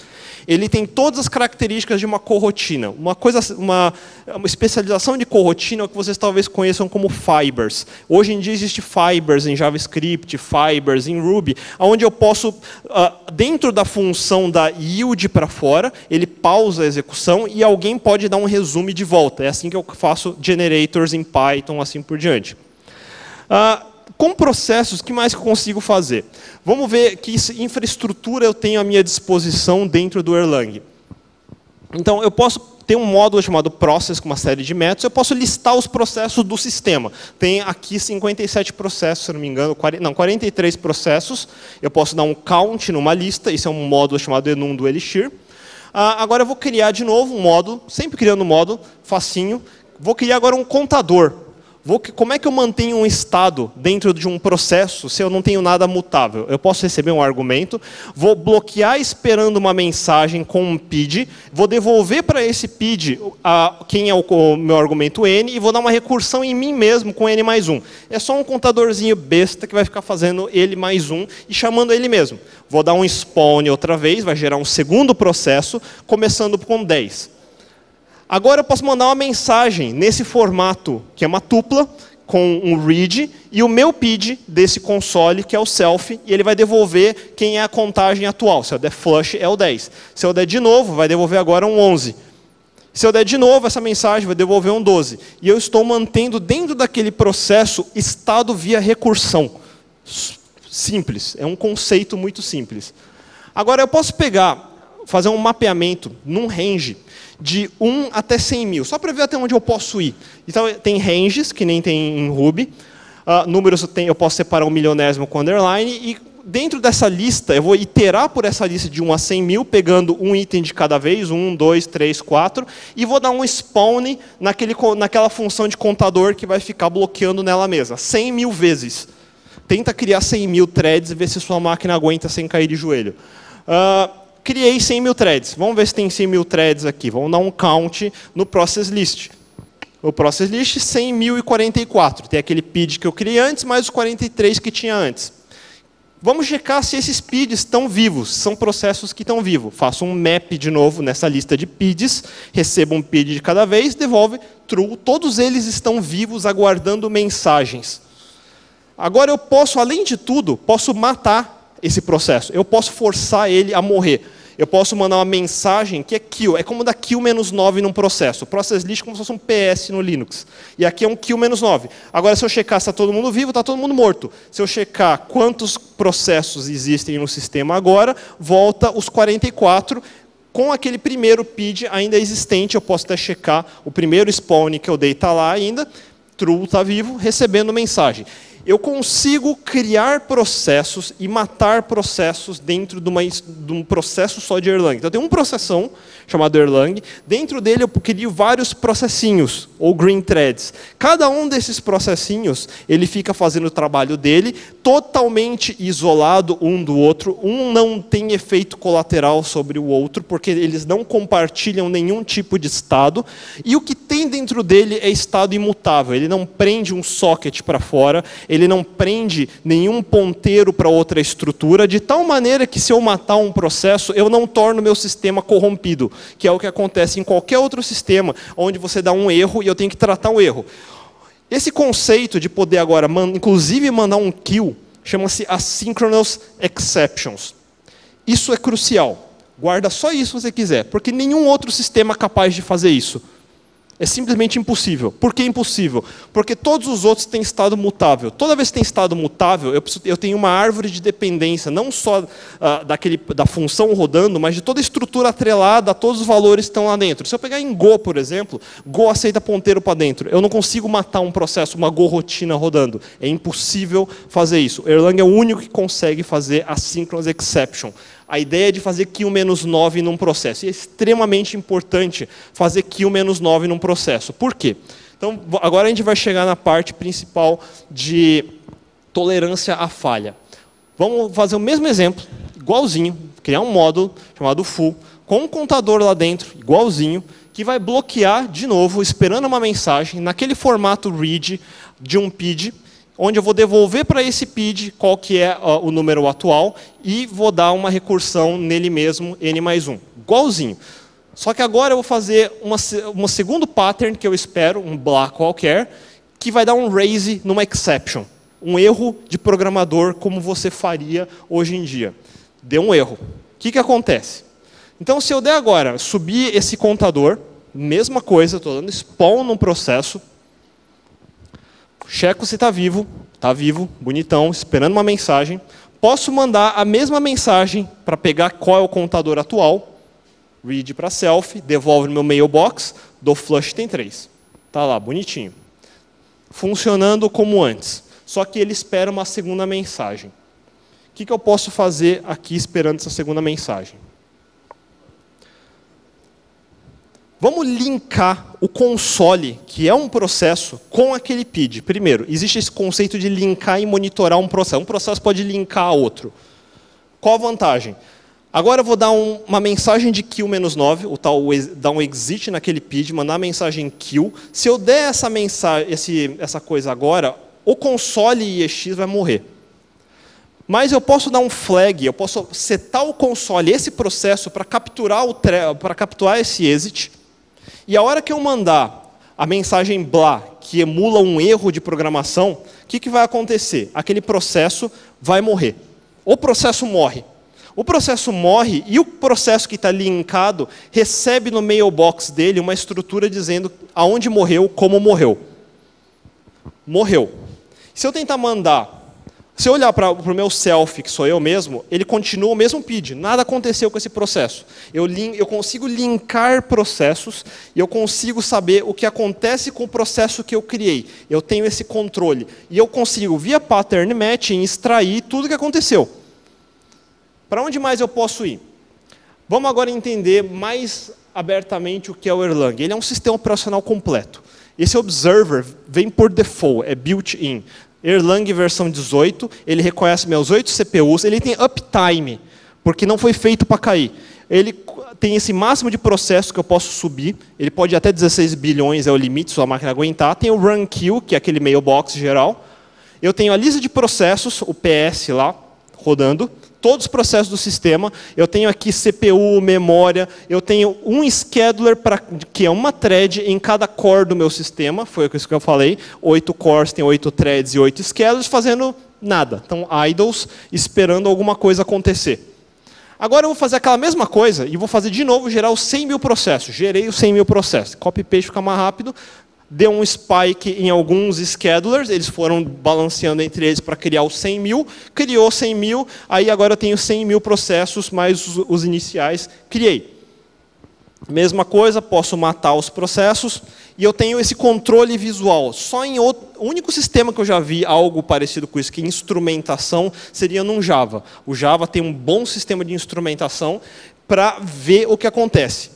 ele tem todas as características de uma corrotina. Uma coisa, uma, uma especialização de corrotina é o que vocês talvez conheçam como fibers. Hoje em dia existe fibers em JavaScript, fibers em Ruby, onde eu posso, ah, dentro da função da yield para fora, ele pausa a execução e alguém pode dar um resumo de volta. É assim que eu faço generators em Python, assim por diante. Uh, com processos, o que mais que eu consigo fazer? Vamos ver que infraestrutura eu tenho à minha disposição dentro do Erlang. Então, eu posso ter um módulo chamado process com uma série de métodos, eu posso listar os processos do sistema. Tem aqui 57 processos, se não me engano, 40, não, 43 processos. Eu posso dar um count numa lista, isso é um módulo chamado enum do Elixir. Ah, agora eu vou criar de novo um módulo, sempre criando um módulo, facinho. Vou criar agora um contador. Vou, como é que eu mantenho um estado dentro de um processo se eu não tenho nada mutável? Eu posso receber um argumento, vou bloquear esperando uma mensagem com um PID, vou devolver para esse PID a, quem é o, o, meu argumento N e vou dar uma recursão em mim mesmo com N mais 1. É só um contadorzinho besta que vai ficar fazendo ele mais 1 e chamando ele mesmo. Vou dar um spawn outra vez, vai gerar um segundo processo, começando com 10. Agora eu posso mandar uma mensagem nesse formato, que é uma tupla, com um read, e o meu PID desse console, que é o self, e ele vai devolver quem é a contagem atual. Se eu der flush, é o 10. Se eu der de novo, vai devolver agora um 11. Se eu der de novo essa mensagem, vai devolver um 12. E eu estou mantendo dentro daquele processo estado via recursão. Simples, é um conceito muito simples. Agora eu posso pegar, fazer um mapeamento num range de 1 até 100 mil, só para ver até onde eu posso ir. Então, tem ranges, que nem tem em Ruby. Uh, números eu, tenho, eu posso separar um milionésimo com underline. E dentro dessa lista, eu vou iterar por essa lista de 1 a 100 mil, pegando um item de cada vez, 1, 2, 3, 4, e vou dar um spawn naquele, naquela função de contador que vai ficar bloqueando nela mesma, 100 mil vezes. Tenta criar 100 mil threads e ver se sua máquina aguenta sem cair de joelho. Uh, criei 100 mil threads. Vamos ver se tem 100 mil threads aqui. Vamos dar um count no process list. O process list 100.044. Tem aquele PID que eu criei antes, mais os 43 que tinha antes. Vamos checar se esses PIDs estão vivos, são processos que estão vivos. Faço um map de novo nessa lista de PIDs, recebo um PID de cada vez, devolve true. Todos eles estão vivos, aguardando mensagens. Agora eu posso, além de tudo, posso matar esse processo. Eu posso forçar ele a morrer eu posso mandar uma mensagem que é kill. É como dar kill menos 9 num processo. O process list é como se fosse um PS no Linux. E aqui é um kill menos 9. Agora, se eu checar se está todo mundo vivo, está todo mundo morto. Se eu checar quantos processos existem no sistema agora, volta os 44 com aquele primeiro PID ainda existente, eu posso até checar o primeiro spawn que eu dei está lá ainda, true está vivo, recebendo mensagem eu consigo criar processos e matar processos dentro de, uma, de, um processo só de Erlang. Então, tem um processão chamado Erlang. Dentro dele, eu crio vários processinhos, ou green threads. Cada um desses processinhos, ele fica fazendo o trabalho dele, totalmente isolado um do outro. Um não tem efeito colateral sobre o outro, porque eles não compartilham nenhum tipo de estado. E o que tem dentro dele é estado imutável. Ele não prende um socket para fora, ele não prende nenhum ponteiro para outra estrutura, de tal maneira que se eu matar um processo, eu não torno meu sistema corrompido, que é o que acontece em qualquer outro sistema, onde você dá um erro e eu tenho que tratar o erro. Esse conceito de poder agora, inclusive mandar um kill, chama-se asynchronous exceptions. Isso é crucial. Guarda só isso se você quiser, porque nenhum outro sistema é capaz de fazer isso. É simplesmente impossível. Por que impossível? Porque todos os outros têm estado mutável. Toda vez que tem estado mutável, eu, preciso, eu tenho uma árvore de dependência, não só uh, daquele, da função rodando, mas de toda a estrutura atrelada a todos os valores que estão lá dentro. Se eu pegar em Go, por exemplo, Go aceita ponteiro para dentro. Eu não consigo matar um processo, uma Go rotina rodando. É impossível fazer isso. Erlang é o único que consegue fazer asynchronous exception a ideia de fazer kill menos 9 num processo. E é extremamente importante fazer kill menos 9 num processo. Por quê? Então, agora a gente vai chegar na parte principal de tolerância à falha. Vamos fazer o mesmo exemplo, igualzinho, criar um módulo chamado full, com um contador lá dentro, igualzinho, que vai bloquear de novo, esperando uma mensagem, naquele formato read de um PID, onde eu vou devolver para esse PID qual que é o número atual e vou dar uma recursão nele mesmo, n mais 1. Igualzinho. Só que agora eu vou fazer uma, um segundo pattern que eu espero, um block qualquer, que vai dar um raise numa exception. Um erro de programador como você faria hoje em dia. Deu um erro. O que, que acontece? Então, se eu der agora, subir esse contador, mesma coisa, estou dando spawn no processo, checo se está vivo, Está vivo, bonitão, esperando uma mensagem. Posso mandar a mesma mensagem para pegar qual é o contador atual, read para self, devolve no meu mailbox, dou flush, tem três. Está lá, bonitinho. Funcionando como antes. Só que ele espera uma segunda mensagem. O que, que eu posso fazer aqui esperando essa segunda mensagem? Vamos linkar o console, que é um processo, com aquele PID. Primeiro, existe esse conceito de linkar e monitorar um processo. Um processo pode linkar a outro. Qual a vantagem? Agora eu vou dar um, uma mensagem de kill menos 9, o tal dar um exit naquele PID, mandar a mensagem kill. Se eu der essa esse, essa coisa agora, o console EX vai morrer. Mas eu posso dar um flag, eu posso setar o console, esse processo, para capturar, para capturar esse exit. E a hora que eu mandar a mensagem blá, que emula um erro de programação, o que, que vai acontecer? Aquele processo vai morrer. O processo morre. O processo morre e o processo que está linkado recebe no mailbox dele uma estrutura dizendo aonde morreu, como morreu. Morreu. Se eu tentar mandar, se eu olhar para o meu selfie, que sou eu mesmo, ele continua o mesmo PID. Nada aconteceu com esse processo. Eu, eu consigo linkar processos e eu consigo saber o que acontece com o processo que eu criei. Eu tenho esse controle. E eu consigo, via pattern matching, extrair tudo o que aconteceu. Para onde mais eu posso ir? Vamos agora entender mais abertamente o que é o Erlang. Ele é um sistema operacional completo. Esse observer vem por default, é built-in. Erlang versão 18, ele reconhece meus 8 CPUs, ele tem uptime, porque não foi feito para cair. Ele tem esse máximo de processo que eu posso subir, ele pode ir até 16 bilhões, é o limite, se a máquina aguentar. Tem o run queue, que é aquele mailbox geral. Eu tenho a lista de processos, o PS lá, rodando todos os processos do sistema. Eu tenho aqui CPU, memória, eu tenho um scheduler para que é uma thread em cada core do meu sistema, foi isso que eu falei. Oito cores tem oito threads e oito schedulers fazendo nada. Então, idles esperando alguma coisa acontecer. Agora eu vou fazer aquela mesma coisa e vou fazer de novo gerar os 100 mil processos. Gerei os 100 mil processos. Copy-paste fica mais rápido deu um spike em alguns schedulers, eles foram balanceando entre eles para criar os 100 mil, criou 100 mil, aí agora eu tenho 100 mil processos, mais os, os iniciais, criei. Mesma coisa, posso matar os processos, e eu tenho esse controle visual. Só em outro, o único sistema que eu já vi algo parecido com isso, que instrumentação, seria num Java. O Java tem um bom sistema de instrumentação para ver o que acontece.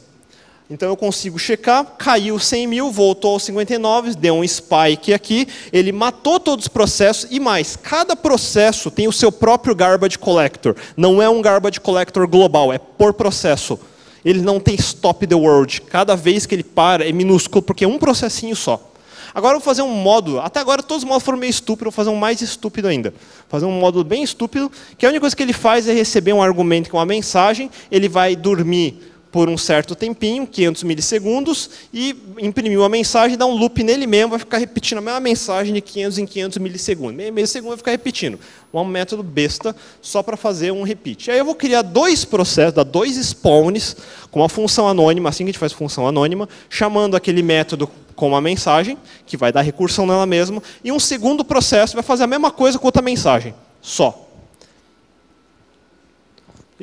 Então eu consigo checar, caiu 100 mil, voltou aos 59, deu um spike aqui, ele matou todos os processos e mais, cada processo tem o seu próprio garbage collector. Não é um garbage collector global, é por processo. Ele não tem stop the world. Cada vez que ele para é minúsculo, porque é um processinho só. Agora eu vou fazer um módulo, até agora todos os módulos foram meio estúpidos, vou fazer um mais estúpido ainda. Fazer um módulo bem estúpido, que a única coisa que ele faz é receber um argumento com uma mensagem, ele vai dormir por um certo tempinho, 500 milissegundos, e imprimir uma mensagem, dar um loop nele mesmo, vai ficar repetindo a mesma mensagem de 500 em 500 milissegundos. Meio, meio segundo vai ficar repetindo. Um método besta só para fazer um repeat. Aí eu vou criar dois processos, dar dois spawns com uma função anônima, assim que a gente faz função anônima, chamando aquele método com uma mensagem, que vai dar recursão nela mesma, e um segundo processo vai fazer a mesma coisa com outra mensagem, só.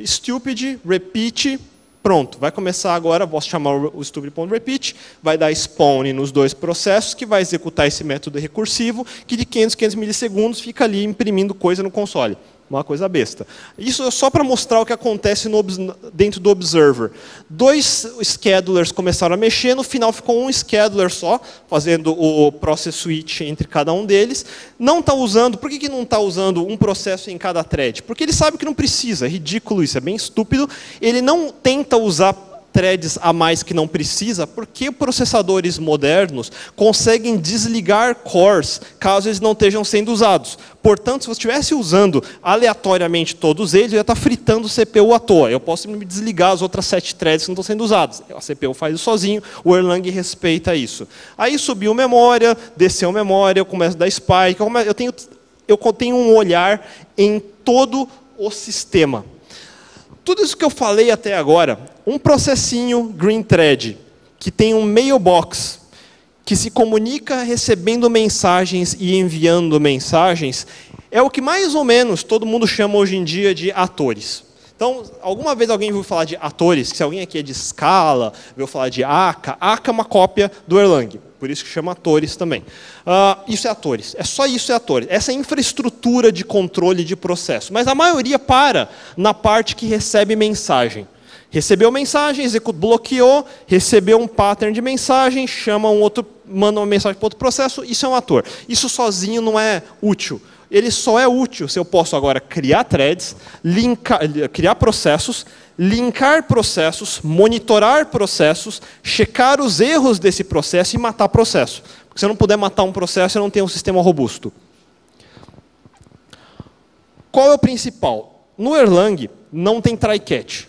Stupid, repeat, Pronto, vai começar agora, posso chamar o stupid.repeat, vai dar spawn nos dois processos, que vai executar esse método recursivo, que de 500 500 milissegundos fica ali imprimindo coisa no console. Uma coisa besta. Isso é só para mostrar o que acontece no, dentro do Observer. Dois schedulers começaram a mexer, no final ficou um scheduler só, fazendo o process switch entre cada um deles. Não está usando, por que, que não está usando um processo em cada thread? Porque ele sabe que não precisa, é ridículo isso, é bem estúpido. Ele não tenta usar threads a mais que não precisa, porque processadores modernos conseguem desligar cores caso eles não estejam sendo usados. Portanto, se você estivesse usando aleatoriamente todos eles, eu ia estar fritando o CPU à toa. Eu posso me desligar as outras sete threads que não estão sendo usadas. A CPU faz isso sozinho, o Erlang respeita isso. Aí subiu memória, desceu memória, eu começo a dar spike, eu, tenho, eu tenho um olhar em todo o sistema. Tudo isso que eu falei até agora, um processinho green thread, que tem um mailbox, que se comunica recebendo mensagens e enviando mensagens, é o que mais ou menos todo mundo chama hoje em dia de atores. Então, alguma vez alguém ouviu falar de atores? Se alguém aqui é de Scala, ouviu falar de ACA, ACA é uma cópia do Erlang, por isso que chama atores também. Uh, isso é atores, é só isso é atores. Essa é infraestrutura de controle de processo. Mas a maioria para na parte que recebe mensagem. Recebeu mensagem, bloqueou, recebeu um pattern de mensagem, chama um outro, manda uma mensagem para outro processo, isso é um ator. Isso sozinho não é útil ele só é útil se eu posso agora criar threads, linkar, criar processos, linkar processos, monitorar processos, checar os erros desse processo e matar processo. Porque se eu não puder matar um processo, eu não tenho um sistema robusto. Qual é o principal? No Erlang não tem try catch.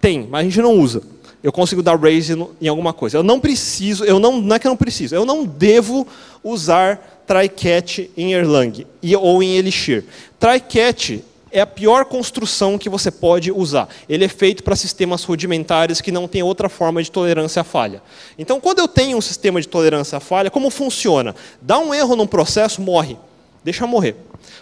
Tem, mas a gente não usa. Eu consigo dar raise em alguma coisa. Eu não preciso, eu não, não é que eu não preciso, eu não devo usar try-catch em Erlang e, ou em Elixir. Try-catch é a pior construção que você pode usar. Ele é feito para sistemas rudimentares que não têm outra forma de tolerância à falha. Então, quando eu tenho um sistema de tolerância à falha, como funciona? Dá um erro num processo, morre. Deixa morrer.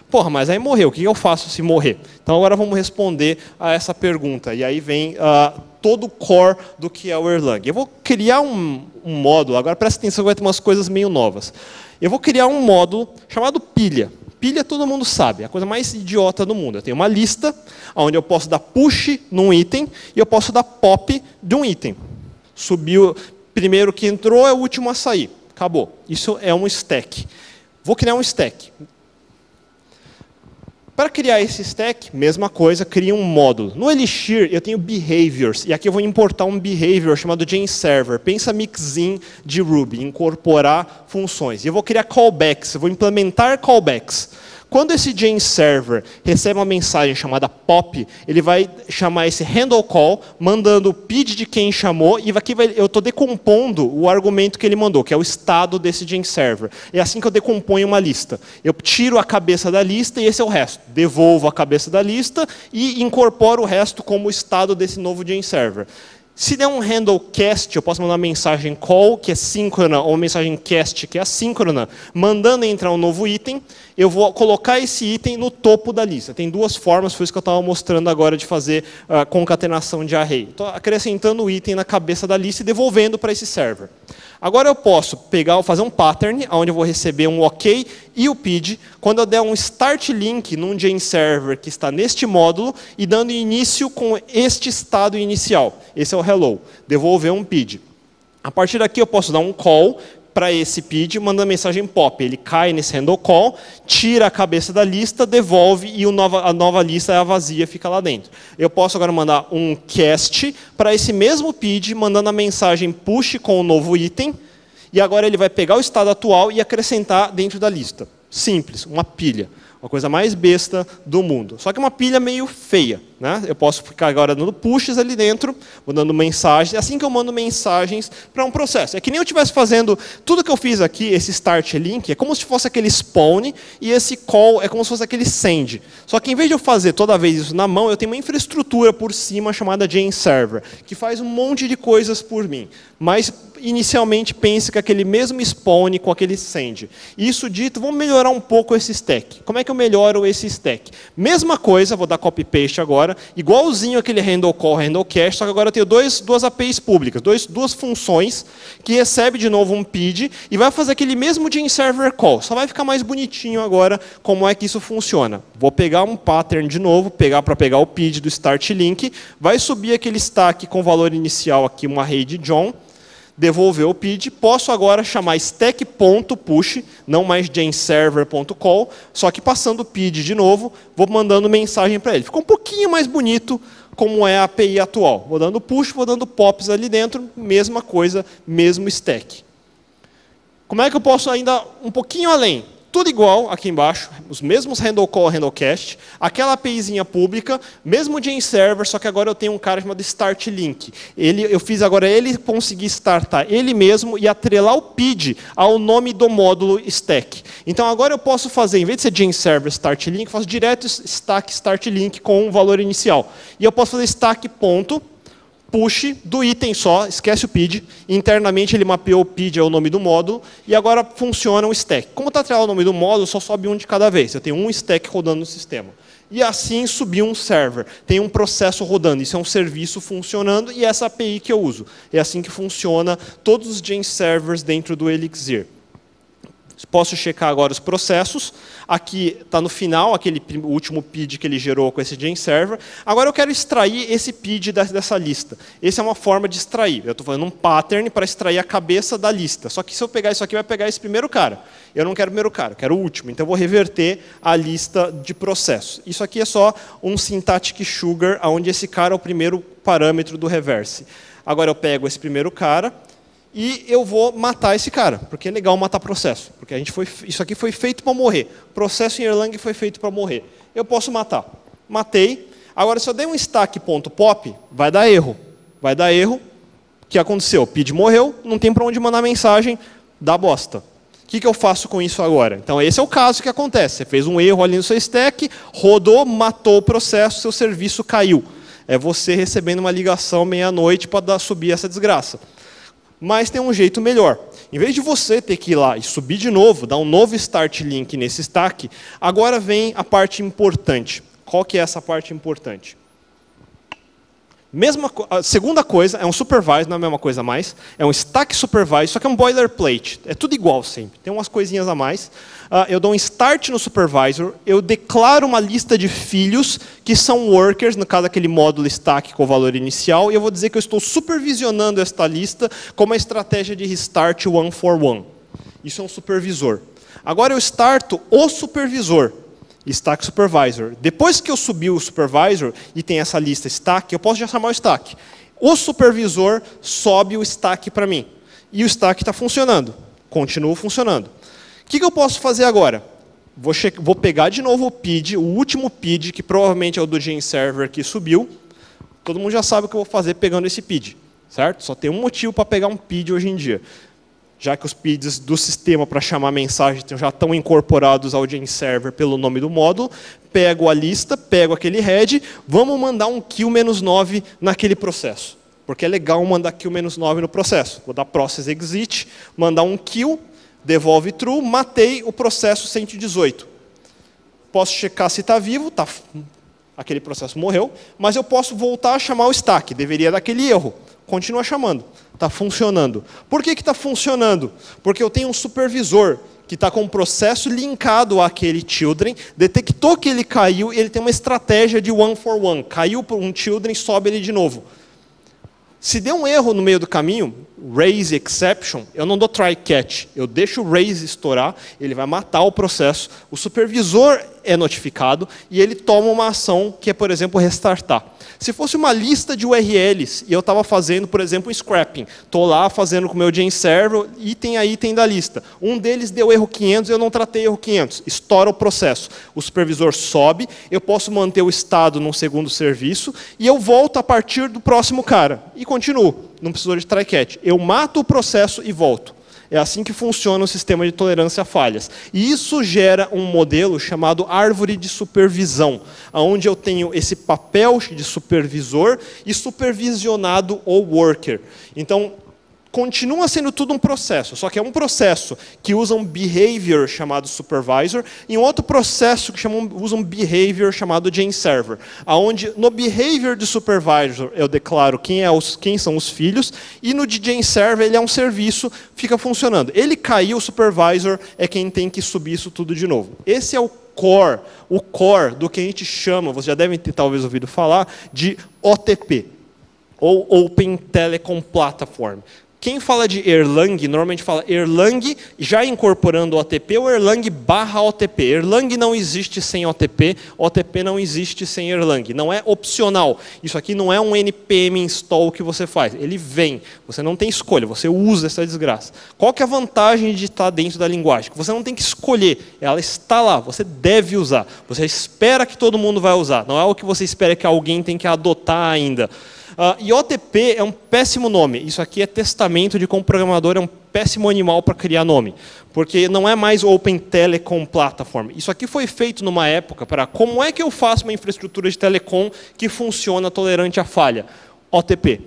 Porra, mas aí morreu, o que eu faço se morrer? Então agora vamos responder a essa pergunta. E aí vem uh, todo o core do que é o Erlang. Eu vou criar um, um módulo, agora presta atenção, vai ter umas coisas meio novas. Eu vou criar um módulo chamado pilha. Pilha todo mundo sabe, é a coisa mais idiota do mundo. Eu tenho uma lista onde eu posso dar push num item e eu posso dar pop de um item. Subiu, primeiro que entrou é o último a sair. Acabou. Isso é um stack. Vou criar um stack. Para criar esse stack, mesma coisa, cria um módulo. No Elixir, eu tenho behaviors, e aqui eu vou importar um behavior chamado Server. Pensa mixin de Ruby, incorporar funções. E eu vou criar callbacks, eu vou implementar callbacks. Quando esse Jane Server recebe uma mensagem chamada POP, ele vai chamar esse handle call, mandando o PID de quem chamou, e aqui vai, eu estou decompondo o argumento que ele mandou, que é o estado desse Jane Server. É assim que eu decomponho uma lista. Eu tiro a cabeça da lista e esse é o resto. Devolvo a cabeça da lista e incorporo o resto como estado desse novo Jane Server. Se der um handle cast, eu posso mandar uma mensagem call, que é síncrona, ou uma mensagem cast, que é assíncrona, mandando entrar um novo item, eu vou colocar esse item no topo da lista. Tem duas formas, foi isso que eu estava mostrando agora de fazer a uh, concatenação de array. Estou acrescentando o item na cabeça da lista e devolvendo para esse server. Agora eu posso pegar, fazer um pattern, onde eu vou receber um OK e o PID, quando eu der um start link num Jane Server que está neste módulo e dando início com este estado inicial. Esse é o hello. Devolver um PID. A partir daqui eu posso dar um call para esse PID, manda mensagem pop. Ele cai nesse handle call, tira a cabeça da lista, devolve e nova, a nova lista é a vazia, fica lá dentro. Eu posso agora mandar um cast para esse mesmo PID, mandando a mensagem push com o novo item, e agora ele vai pegar o estado atual e acrescentar dentro da lista. Simples, uma pilha. Uma coisa mais besta do mundo. Só que uma pilha meio feia. Né? Eu posso ficar agora dando pushes ali dentro, mandando mensagens. Assim que eu mando mensagens para um processo. É que nem eu estivesse fazendo tudo que eu fiz aqui, esse start link, é como se fosse aquele spawn e esse call é como se fosse aquele send. Só que em vez de eu fazer toda vez isso na mão, eu tenho uma infraestrutura por cima chamada Jane Server, que faz um monte de coisas por mim. Mas inicialmente pense com aquele mesmo spawn com aquele send. Isso dito, vamos melhorar um pouco esse stack. Como é que eu melhoro esse stack? Mesma coisa, vou dar copy paste agora agora, igualzinho aquele handle call, handle cache, só que agora eu tenho dois, duas APIs públicas, dois, duas funções que recebe de novo um PID e vai fazer aquele mesmo de server call. Só vai ficar mais bonitinho agora como é que isso funciona. Vou pegar um pattern de novo, pegar para pegar o PID do start link, vai subir aquele stack com valor inicial aqui, uma array de John, devolver o PID, posso agora chamar stack.push, não mais genserver.call, só que passando o PID de novo, vou mandando mensagem para ele. Ficou um pouquinho mais bonito como é a API atual. Vou dando push, vou dando pops ali dentro, mesma coisa, mesmo stack. Como é que eu posso ainda um pouquinho além? Tudo igual aqui embaixo, os mesmos handle call, handle cast, aquela APIzinha pública, mesmo Jane Server, só que agora eu tenho um cara chamado Start Link. Ele, eu fiz agora ele conseguir startar ele mesmo e atrelar o PID ao nome do módulo stack. Então agora eu posso fazer, em vez de ser Jane Server Start Link, eu faço direto stack Start Link com o um valor inicial. E eu posso fazer stack ponto push do item só, esquece o PID. Internamente ele mapeou o PID, é o nome do módulo, e agora funciona o stack. Como está atrelado ao nome do módulo, só sobe um de cada vez. Eu tenho um stack rodando no sistema. E assim subir um server. Tem um processo rodando, isso é um serviço funcionando e essa API que eu uso. É assim que funciona todos os Gen servers dentro do Elixir. Posso checar agora os processos. Aqui está no final, aquele último PID que ele gerou com esse Gen Server. Agora eu quero extrair esse PID dessa lista. Essa é uma forma de extrair. Eu estou fazendo um pattern para extrair a cabeça da lista. Só que se eu pegar isso aqui, vai pegar esse primeiro cara. Eu não quero o primeiro cara, eu quero o último. Então eu vou reverter a lista de processos. Isso aqui é só um syntactic sugar, onde esse cara é o primeiro parâmetro do reverse. Agora eu pego esse primeiro cara, e eu vou matar esse cara, porque é legal matar processo, porque a gente foi, isso aqui foi feito para morrer. Processo em Erlang foi feito para morrer. Eu posso matar. Matei. Agora, se eu der um stack.pop, vai dar erro. Vai dar erro. O que aconteceu? PID morreu, não tem para onde mandar mensagem, dá bosta. O que, que eu faço com isso agora? Então, esse é o caso que acontece. Você fez um erro ali no seu stack, rodou, matou o processo, seu serviço caiu. É você recebendo uma ligação meia-noite para subir essa desgraça. Mas tem um jeito melhor. Em vez de você ter que ir lá e subir de novo, dar um novo start link nesse stack, agora vem a parte importante. Qual que é essa parte importante? Mesma, a segunda coisa é um supervisor, não é a mesma coisa mais. É um stack supervisor, só que é um boilerplate. É tudo igual sempre. Tem umas coisinhas a mais. Uh, eu dou um start no supervisor, eu declaro uma lista de filhos que são workers, no caso aquele módulo stack com o valor inicial, e eu vou dizer que eu estou supervisionando esta lista com uma estratégia de restart one for one. Isso é um supervisor. Agora eu starto o supervisor stack supervisor. Depois que eu subi o supervisor e tem essa lista stack, eu posso já chamar o stack. O supervisor sobe o stack para mim. E o stack está funcionando. Continua funcionando. O que, que eu posso fazer agora? Vou, vou, pegar de novo o PID, o último PID, que provavelmente é o do Gen Server que subiu. Todo mundo já sabe o que eu vou fazer pegando esse PID. Certo? Só tem um motivo para pegar um PID hoje em dia já que os PIDs do sistema para chamar mensagem já estão incorporados ao Gen Server pelo nome do módulo, pego a lista, pego aquele head, vamos mandar um kill menos 9 naquele processo. Porque é legal mandar kill menos 9 no processo. Vou dar process exit, mandar um kill, devolve true, matei o processo 118. Posso checar se está vivo, tá, aquele processo morreu, mas eu posso voltar a chamar o stack, deveria dar aquele erro. Continua chamando. Está funcionando. Por que está funcionando? Porque eu tenho um supervisor que está com um processo linkado àquele children, detectou que ele caiu e ele tem uma estratégia de one for one. Caiu por um children, sobe ele de novo. Se der um erro no meio do caminho, raise exception, eu não dou try catch, eu deixo o raise estourar, ele vai matar o processo, o supervisor é notificado e ele toma uma ação que é, por exemplo, restartar. Se fosse uma lista de URLs e eu estava fazendo, por exemplo, um scrapping, estou lá fazendo com o meu Gen Server, item a item da lista. Um deles deu erro 500 e eu não tratei erro 500. Estoura o processo. O supervisor sobe, eu posso manter o estado num segundo serviço e eu volto a partir do próximo cara. E continuo. Não precisou de try catch. Eu mato o processo e volto. É assim que funciona o sistema de tolerância a falhas. E isso gera um modelo chamado árvore de supervisão, onde eu tenho esse papel de supervisor e supervisionado ou worker. Então, continua sendo tudo um processo, só que é um processo que usa um behavior chamado supervisor e um outro processo que chama, usa um behavior chamado Gen Server, aonde no behavior de supervisor eu declaro quem, é os, quem são os filhos e no de Server ele é um serviço, fica funcionando. Ele caiu, o supervisor é quem tem que subir isso tudo de novo. Esse é o core, o core do que a gente chama, vocês já devem ter talvez ouvido falar, de OTP, ou Open Telecom Platform. Quem fala de Erlang, normalmente fala Erlang já incorporando OTP ou Erlang barra OTP. Erlang não existe sem OTP, OTP não existe sem Erlang. Não é opcional. Isso aqui não é um npm install que você faz. Ele vem. Você não tem escolha, você usa essa desgraça. Qual que é a vantagem de estar dentro da linguagem? Você não tem que escolher, ela está lá, você deve usar. Você espera que todo mundo vai usar. Não é o que você espera que alguém tem que adotar ainda. Uh, e OTP é um péssimo nome. Isso aqui é testamento de como programador é um péssimo animal para criar nome. Porque não é mais Open Telecom Platform. Isso aqui foi feito numa época para como é que eu faço uma infraestrutura de telecom que funciona tolerante à falha. OTP.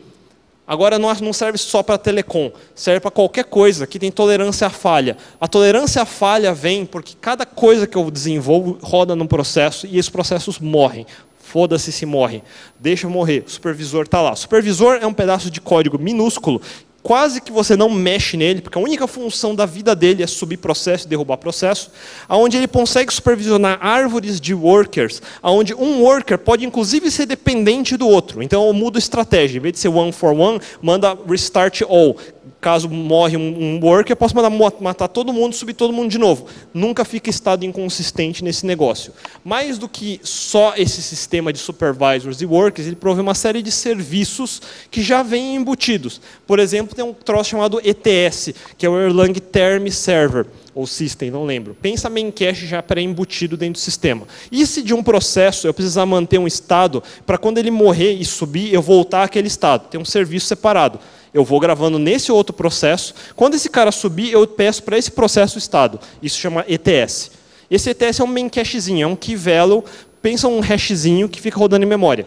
Agora não serve só para telecom, serve para qualquer coisa que tem tolerância à falha. A tolerância à falha vem porque cada coisa que eu desenvolvo roda num processo e esses processos morrem. Foda-se se morre. Deixa morrer. O supervisor está lá. O supervisor é um pedaço de código minúsculo quase que você não mexe nele, porque a única função da vida dele é subir processo e derrubar processo, aonde ele consegue supervisionar árvores de workers, aonde um worker pode inclusive ser dependente do outro. Então eu mudo estratégia, em vez de ser one for one, manda restart all caso morre um, worker, eu posso mandar matar todo mundo, subir todo mundo de novo. Nunca fica estado inconsistente nesse negócio. Mais do que só esse sistema de supervisors e workers, ele provê uma série de serviços que já vêm embutidos. Por exemplo, tem um troço chamado ETS, que é o Erlang Term Server ou System, não lembro. Pensa main cache já pré-embutido dentro do sistema. E se de um processo eu precisar manter um estado, para quando ele morrer e subir, eu voltar àquele estado? Tem um serviço separado. Eu vou gravando nesse outro processo. Quando esse cara subir, eu peço para esse processo o estado. Isso chama ETS. Esse ETS é um main cachezinho, é um key value. Pensa um hashzinho que fica rodando em memória.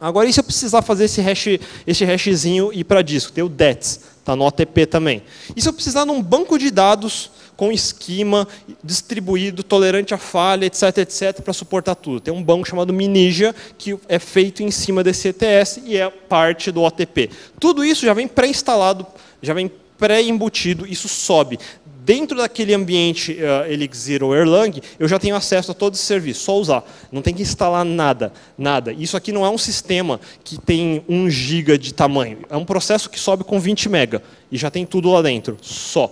Agora, e se eu precisar fazer esse, hash, esse hashzinho ir para disco? Tem o DETS, está no OTP também. E se eu precisar de um banco de dados com esquema distribuído, tolerante a falha, etc, etc, para suportar tudo. Tem um banco chamado Minija, que é feito em cima desse ETS e é parte do OTP. Tudo isso já vem pré-instalado, já vem pré-embutido, isso sobe. Dentro daquele ambiente uh, Elixir ou Erlang, eu já tenho acesso a todo esse serviço, só usar. Não tem que instalar nada, nada. Isso aqui não é um sistema que tem 1 GB de tamanho. É um processo que sobe com 20 MB e já tem tudo lá dentro, só.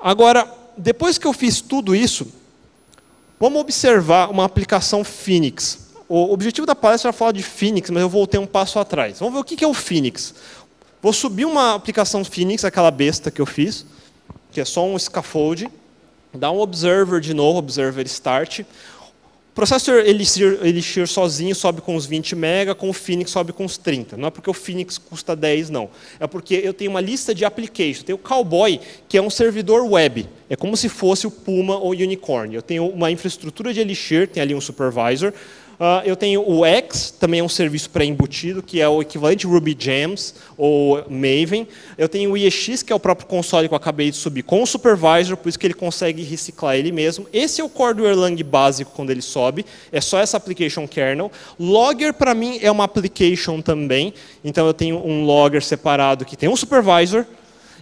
Agora, depois que eu fiz tudo isso, vamos observar uma aplicação Phoenix. O objetivo da palestra era falar de Phoenix, mas eu voltei um passo atrás. Vamos ver o que é o Phoenix. Vou subir uma aplicação Phoenix, aquela besta que eu fiz, que é só um scaffold, dar um observer de novo, observer start, processor Elixir, Elixir sozinho sobe com uns 20 MB, com o Phoenix sobe com uns 30. Não é porque o Phoenix custa 10, não. É porque eu tenho uma lista de applications. Tem o Cowboy, que é um servidor web. É como se fosse o Puma ou o Unicorn. Eu tenho uma infraestrutura de Elixir, tem ali um supervisor. Uh, eu tenho o X, também é um serviço pré-embutido, que é o equivalente Ruby Gems ou Maven. Eu tenho o IEX, que é o próprio console que eu acabei de subir com o supervisor, por isso que ele consegue reciclar ele mesmo. Esse é o core do Erlang básico quando ele sobe, é só essa application kernel. Logger, para mim, é uma application também, então eu tenho um logger separado que tem um supervisor,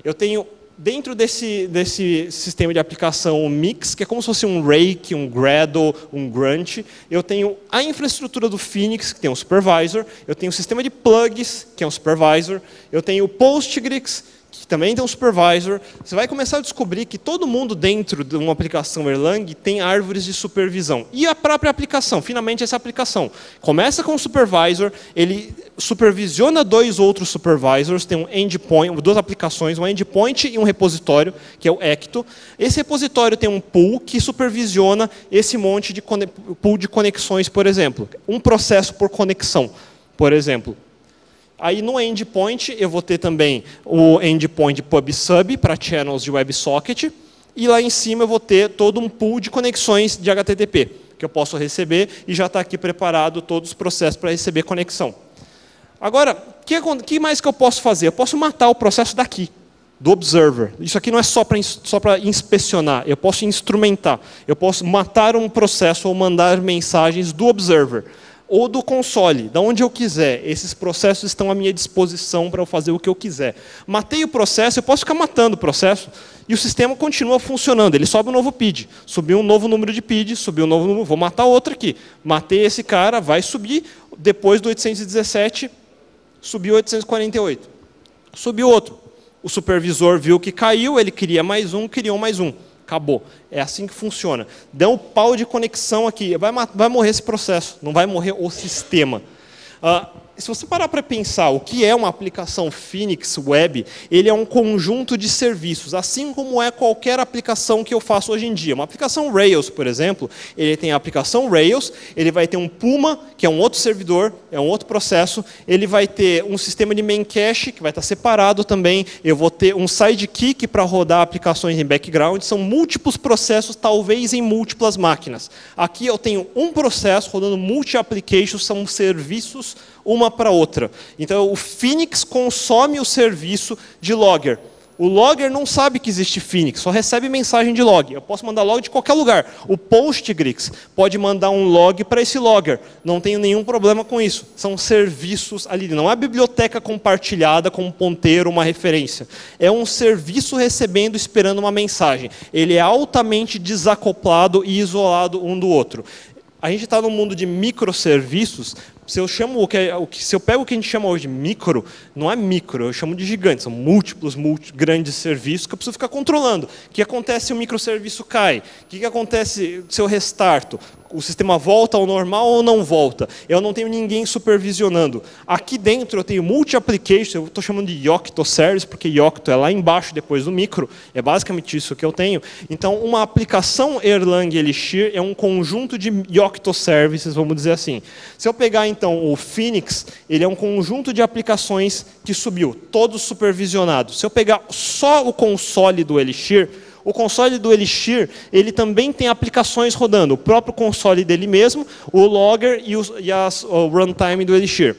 eu tenho dentro desse, desse sistema de aplicação mix, que é como se fosse um Rake, um Gradle, um Grunt, eu tenho a infraestrutura do Phoenix, que tem um supervisor, eu tenho o sistema de plugs, que é um supervisor, eu tenho o Postgres, que também tem um supervisor, você vai começar a descobrir que todo mundo dentro de uma aplicação Erlang tem árvores de supervisão. E a própria aplicação, finalmente essa aplicação. Começa com o supervisor, ele supervisiona dois outros supervisors, tem um endpoint, duas aplicações, um endpoint e um repositório, que é o Ecto. Esse repositório tem um pool que supervisiona esse monte de pool de conexões, por exemplo. Um processo por conexão, por exemplo. Aí no endpoint eu vou ter também o endpoint PubSub para channels de WebSocket e lá em cima eu vou ter todo um pool de conexões de HTTP que eu posso receber e já está aqui preparado todos os processos para receber conexão. Agora, o que, que, mais que eu posso fazer? Eu posso matar o processo daqui, do observer. Isso aqui não é só para só inspecionar, eu posso instrumentar. Eu posso matar um processo ou mandar mensagens do observer ou do console, da onde eu quiser. Esses processos estão à minha disposição para eu fazer o que eu quiser. Matei o processo, eu posso ficar matando o processo e o sistema continua funcionando. Ele sobe um novo PID, subiu um novo número de PID, subiu um novo número, vou matar outro aqui. Matei esse cara, vai subir, depois do 817, subiu 848. Subiu outro. O supervisor viu que caiu, ele queria mais um, criou mais um. Acabou. É assim que funciona. Deu um pau de conexão aqui. Vai, vai morrer esse processo. Não vai morrer o sistema. Uh, se você parar para pensar o que é uma aplicação Phoenix Web, ele é um conjunto de serviços, assim como é qualquer aplicação que eu faço hoje em dia. Uma aplicação Rails, por exemplo, ele tem a aplicação Rails, ele vai ter um Puma, que é um outro servidor, é um outro processo, ele vai ter um sistema de main cache, que vai estar separado também, eu vou ter um sidekick para rodar aplicações em background, são múltiplos processos, talvez em múltiplas máquinas. Aqui eu tenho um processo rodando multi-applications, são serviços, uma para outra. Então, o Phoenix consome o serviço de logger. O logger não sabe que existe Phoenix, só recebe mensagem de log. Eu posso mandar log de qualquer lugar. O Postgres pode mandar um log para esse logger. Não tenho nenhum problema com isso. São serviços ali. Não é biblioteca compartilhada com um ponteiro, uma referência. É um serviço recebendo, esperando uma mensagem. Ele é altamente desacoplado e isolado um do outro. A gente está num mundo de microserviços, se eu chamo o que, é, o que, se eu pego o que a gente chama hoje de micro, não é micro, eu chamo de gigante, são múltiplos, múltiplos grandes serviços que eu preciso ficar controlando. O que acontece se o microserviço cai? O que acontece se eu restarto? o sistema volta ao normal ou não volta. Eu não tenho ninguém supervisionando. Aqui dentro eu tenho multi-application, eu estou chamando de Yocto Service, porque Yocto é lá embaixo depois do micro, é basicamente isso que eu tenho. Então, uma aplicação Erlang Elixir é um conjunto de Yocto Services, vamos dizer assim. Se eu pegar então o Phoenix, ele é um conjunto de aplicações que subiu, todos supervisionados. Se eu pegar só o console do Elixir, o console do Elixir, ele também tem aplicações rodando, o próprio console dele mesmo, o logger e, o, e as, o runtime do Elixir.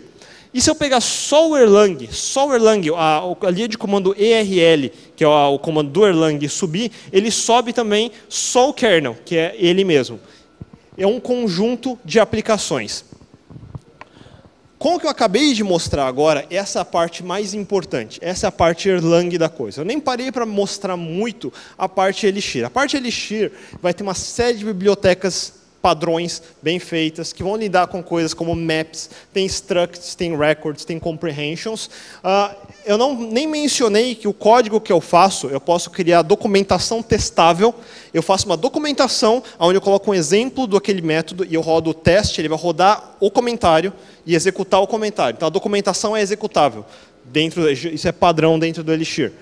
E se eu pegar só o Erlang, só o Erlang, a, a linha de comando ERL, que é o, o comando do Erlang, subir, ele sobe também só o kernel, que é ele mesmo. É um conjunto de aplicações. Com o que eu acabei de mostrar agora, essa é a parte mais importante. Essa é a parte Erlang da coisa. Eu nem parei para mostrar muito a parte Elixir. A parte Elixir vai ter uma série de bibliotecas padrões bem feitas, que vão lidar com coisas como maps, tem structs, tem records, tem comprehensions. Uh, eu não, nem mencionei que o código que eu faço, eu posso criar documentação testável. Eu faço uma documentação onde eu coloco um exemplo do aquele método e eu rodo o teste, ele vai rodar o comentário e executar o comentário. Então a documentação é executável. Dentro, isso é padrão dentro do Elixir.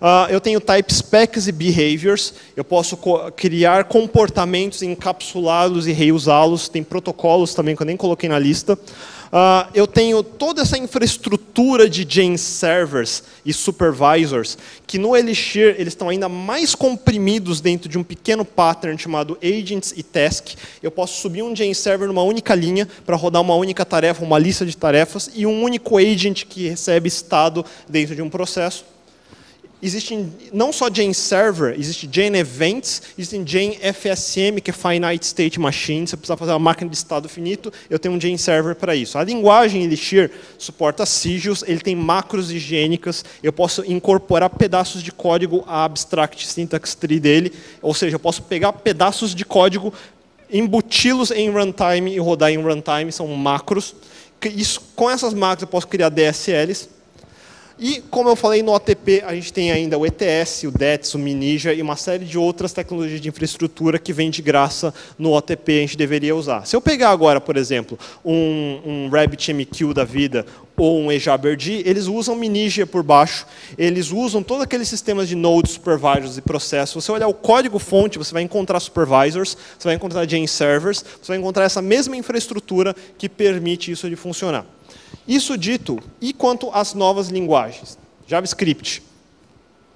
Uh, eu tenho type specs e behaviors. Eu posso co criar comportamentos encapsulados e reusá-los. Tem protocolos também que eu nem coloquei na lista. Uh, eu tenho toda essa infraestrutura de Jane servers e supervisors que no Elixir eles estão ainda mais comprimidos dentro de um pequeno pattern chamado agents e task. Eu posso subir um Jane server numa única linha para rodar uma única tarefa, uma lista de tarefas e um único agent que recebe estado dentro de um processo existem não só Jane Server, existe Jane Events, existem Jane FSM, que é Finite State Machine, você precisa fazer uma máquina de estado finito, eu tenho um Jane Server para isso. A linguagem Elixir suporta sigils, ele tem macros higiênicas, eu posso incorporar pedaços de código à abstract syntax tree dele, ou seja, eu posso pegar pedaços de código, embuti-los em runtime e rodar em runtime, são macros. Isso, com essas macros eu posso criar DSLs, e, como eu falei, no OTP a gente tem ainda o ETS, o DETS, o Minija e uma série de outras tecnologias de infraestrutura que vem de graça no OTP a gente deveria usar. Se eu pegar agora, por exemplo, um, um RabbitMQ da vida ou um EJBRD, eles usam Minija por baixo, eles usam todos aqueles sistemas de nodes, supervisors e processos. Se você olhar o código-fonte, você vai encontrar supervisors, você vai encontrar Jane servers, você vai encontrar essa mesma infraestrutura que permite isso de funcionar. Isso dito, e quanto às novas linguagens? JavaScript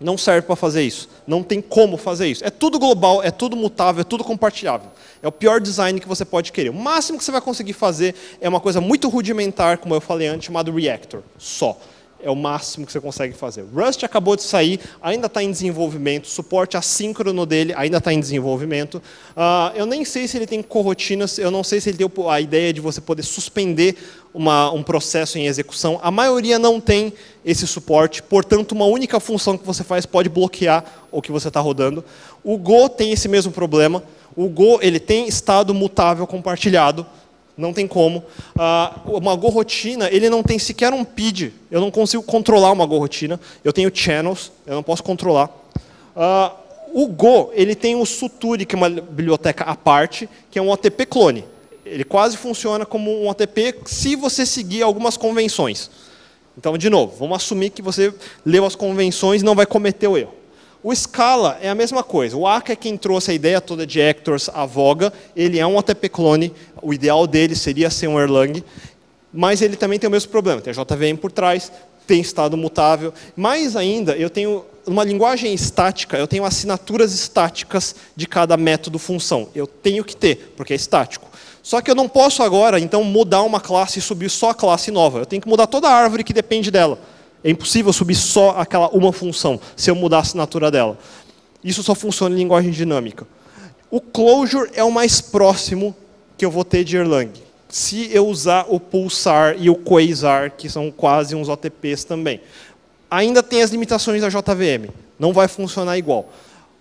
não serve para fazer isso. Não tem como fazer isso. É tudo global, é tudo mutável, é tudo compartilhável. É o pior design que você pode querer. O máximo que você vai conseguir fazer é uma coisa muito rudimentar, como eu falei antes, chamado Reactor. Só é o máximo que você consegue fazer. Rust acabou de sair, ainda está em desenvolvimento, suporte assíncrono dele ainda está em desenvolvimento. Uh, eu nem sei se ele tem corrotinas, eu não sei se ele tem a ideia de você poder suspender uma, um processo em execução. A maioria não tem esse suporte, portanto, uma única função que você faz pode bloquear o que você está rodando. O Go tem esse mesmo problema. O Go ele tem estado mutável compartilhado, não tem como. Uh, uma gorrotina, ele não tem sequer um PID. Eu não consigo controlar uma gorrotina. Eu tenho channels, eu não posso controlar. Uh, o Go, ele tem o Suturi, que é uma biblioteca à parte, que é um OTP clone. Ele quase funciona como um OTP se você seguir algumas convenções. Então, de novo, vamos assumir que você leu as convenções e não vai cometer o erro. O Scala é a mesma coisa. O Aka é quem trouxe a ideia toda de Actors à voga. Ele é um OTP clone. O ideal dele seria ser um Erlang. Mas ele também tem o mesmo problema. Tem a JVM por trás, tem estado mutável. Mais ainda, eu tenho uma linguagem estática, eu tenho assinaturas estáticas de cada método função. Eu tenho que ter, porque é estático. Só que eu não posso agora, então, mudar uma classe e subir só a classe nova. Eu tenho que mudar toda a árvore que depende dela. É impossível subir só aquela uma função, se eu mudar a assinatura dela. Isso só funciona em linguagem dinâmica. O closure é o mais próximo que eu vou ter de Erlang. Se eu usar o pulsar e o quasar, que são quase uns OTPs também. Ainda tem as limitações da JVM. Não vai funcionar igual.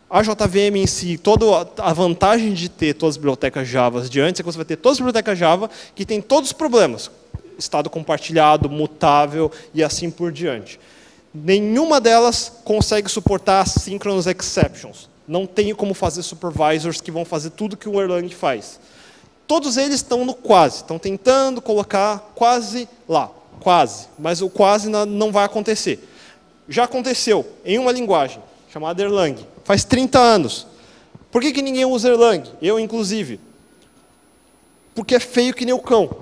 A JVM em si, toda a vantagem de ter todas as bibliotecas Java de antes é que você vai ter todas as bibliotecas Java que tem todos os problemas. Estado compartilhado, mutável e assim por diante. Nenhuma delas consegue suportar synchronous exceptions. Não tenho como fazer supervisors que vão fazer tudo que o Erlang faz. Todos eles estão no quase, estão tentando colocar quase lá, quase, mas o quase não vai acontecer. Já aconteceu em uma linguagem chamada Erlang faz 30 anos. Por que, que ninguém usa Erlang? Eu, inclusive. Porque é feio que nem o cão.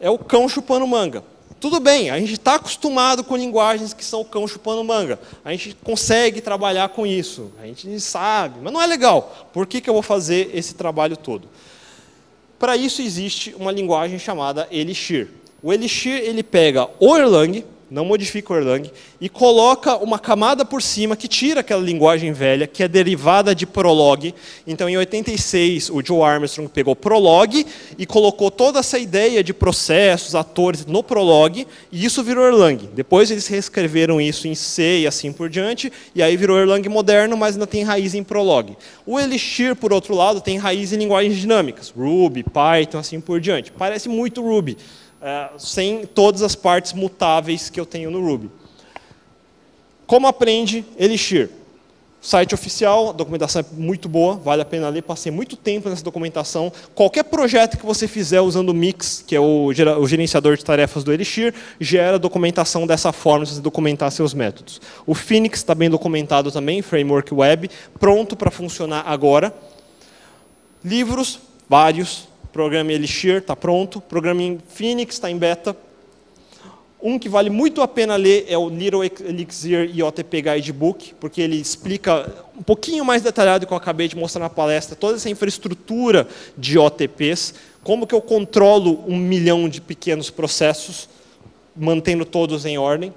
É o cão chupando manga. Tudo bem, a gente está acostumado com linguagens que são o cão chupando manga. A gente consegue trabalhar com isso. A gente sabe, mas não é legal. Por que, que eu vou fazer esse trabalho todo? Para isso existe uma linguagem chamada Elixir. O Elixir ele pega o Erlang, não modifica o Erlang, e coloca uma camada por cima que tira aquela linguagem velha, que é derivada de Prolog. Então, em 86, o Joe Armstrong pegou Prolog e colocou toda essa ideia de processos, atores no Prolog, e isso virou Erlang. Depois eles reescreveram isso em C e assim por diante, e aí virou Erlang moderno, mas ainda tem raiz em Prolog. O Elixir, por outro lado, tem raiz em linguagens dinâmicas, Ruby, Python, assim por diante. Parece muito Ruby é, sem todas as partes mutáveis que eu tenho no Ruby. Como aprende Elixir? Site oficial, a documentação é muito boa, vale a pena ler. Passei muito tempo nessa documentação. Qualquer projeto que você fizer usando o Mix, que é o, gerenciador de tarefas do Elixir, gera documentação dessa forma, você documentar seus métodos. O Phoenix está bem documentado também, framework web, pronto para funcionar agora. Livros, vários, Programa Elixir está pronto. Programa em Phoenix está em beta. Um que vale muito a pena ler é o Little Elixir IOTP Guidebook, porque ele explica um pouquinho mais detalhado do que eu acabei de mostrar na palestra, toda essa infraestrutura de OTPs, como que eu controlo um milhão de pequenos processos, mantendo todos em ordem.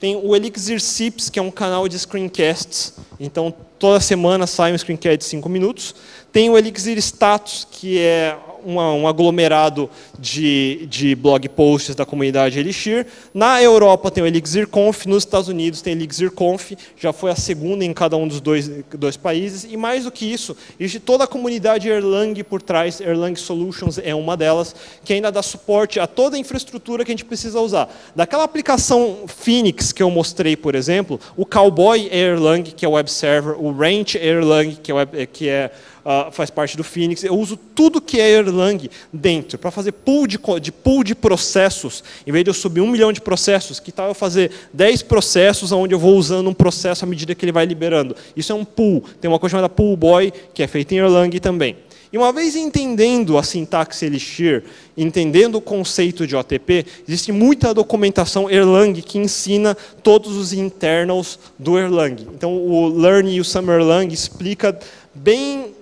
Tem o Elixir Sips, que é um canal de screencasts, então toda semana sai um screencast de 5 minutos. Tem o Elixir Status, que é uma, um aglomerado de, de blog posts da comunidade Elixir. Na Europa tem o Elixir Conf, nos Estados Unidos tem Elixir Conf, já foi a segunda em cada um dos dois, dois países. E mais do que isso, existe toda a comunidade Erlang por trás, Erlang Solutions é uma delas, que ainda dá suporte a toda a infraestrutura que a gente precisa usar. Daquela aplicação Phoenix que eu mostrei, por exemplo, o Cowboy Erlang, que é o web server, o Ranch Erlang, que é, web, que é uh, faz parte do Phoenix. Eu uso tudo que é Erlang dentro, para fazer pool de, de, pool de processos. Em vez de eu subir um milhão de processos, que tal eu fazer 10 processos onde eu vou usando um processo à medida que ele vai liberando? Isso é um pool. Tem uma coisa chamada Pool Boy, que é feita em Erlang também. E uma vez entendendo a sintaxe Elixir, entendendo o conceito de OTP, existe muita documentação Erlang que ensina todos os internals do Erlang. Então, o Learn e o Summer Erlang explica bem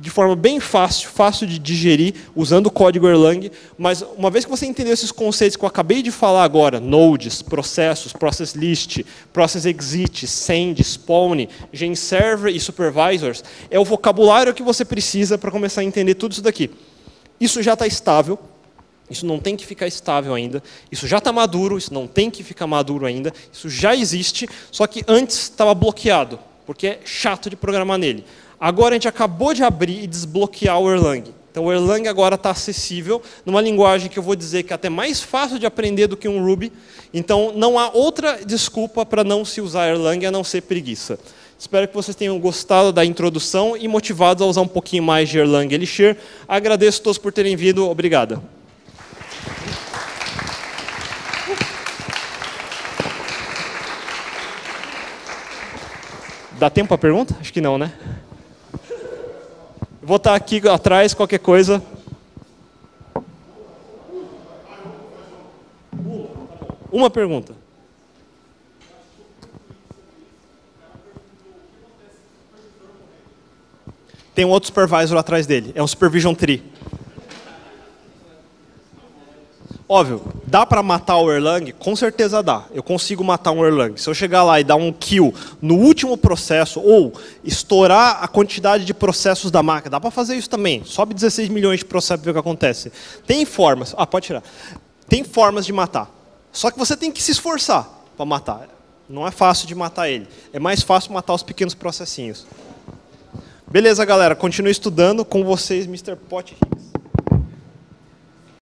de forma bem fácil, fácil de digerir, usando o código Erlang, mas uma vez que você entendeu esses conceitos que eu acabei de falar agora, nodes, processos, process list, process exit, send, spawn, gen server e supervisors, é o vocabulário que você precisa para começar a entender tudo isso daqui. Isso já está estável, isso não tem que ficar estável ainda. Isso já está maduro, isso não tem que ficar maduro ainda. Isso já existe, só que antes estava bloqueado, porque é chato de programar nele. Agora a gente acabou de abrir e desbloquear o Erlang. Então o Erlang agora está acessível numa linguagem que eu vou dizer que é até mais fácil de aprender do que um Ruby. Então não há outra desculpa para não se usar Erlang a não ser preguiça. Espero que vocês tenham gostado da introdução e motivados a usar um pouquinho mais de Erlang Elixir. Agradeço a todos por terem vindo. Obrigado. Dá tempo para pergunta? Acho que não, né? Vou estar aqui atrás, qualquer coisa. Uma pergunta. Tem um outro supervisor atrás dele. É um supervision tree. Óbvio, dá para matar o Erlang? Com certeza dá. Eu consigo matar um Erlang. Se eu chegar lá e dar um kill no último processo, ou estourar a quantidade de processos da máquina, dá para fazer isso também. Sobe 16 milhões de processos e ver o que acontece. Tem formas. Ah, pode tirar. Tem formas de matar. Só que você tem que se esforçar para matar. Não é fácil de matar ele. É mais fácil matar os pequenos processinhos. Beleza, galera. Continue estudando com vocês, Mr. Pot Higgs.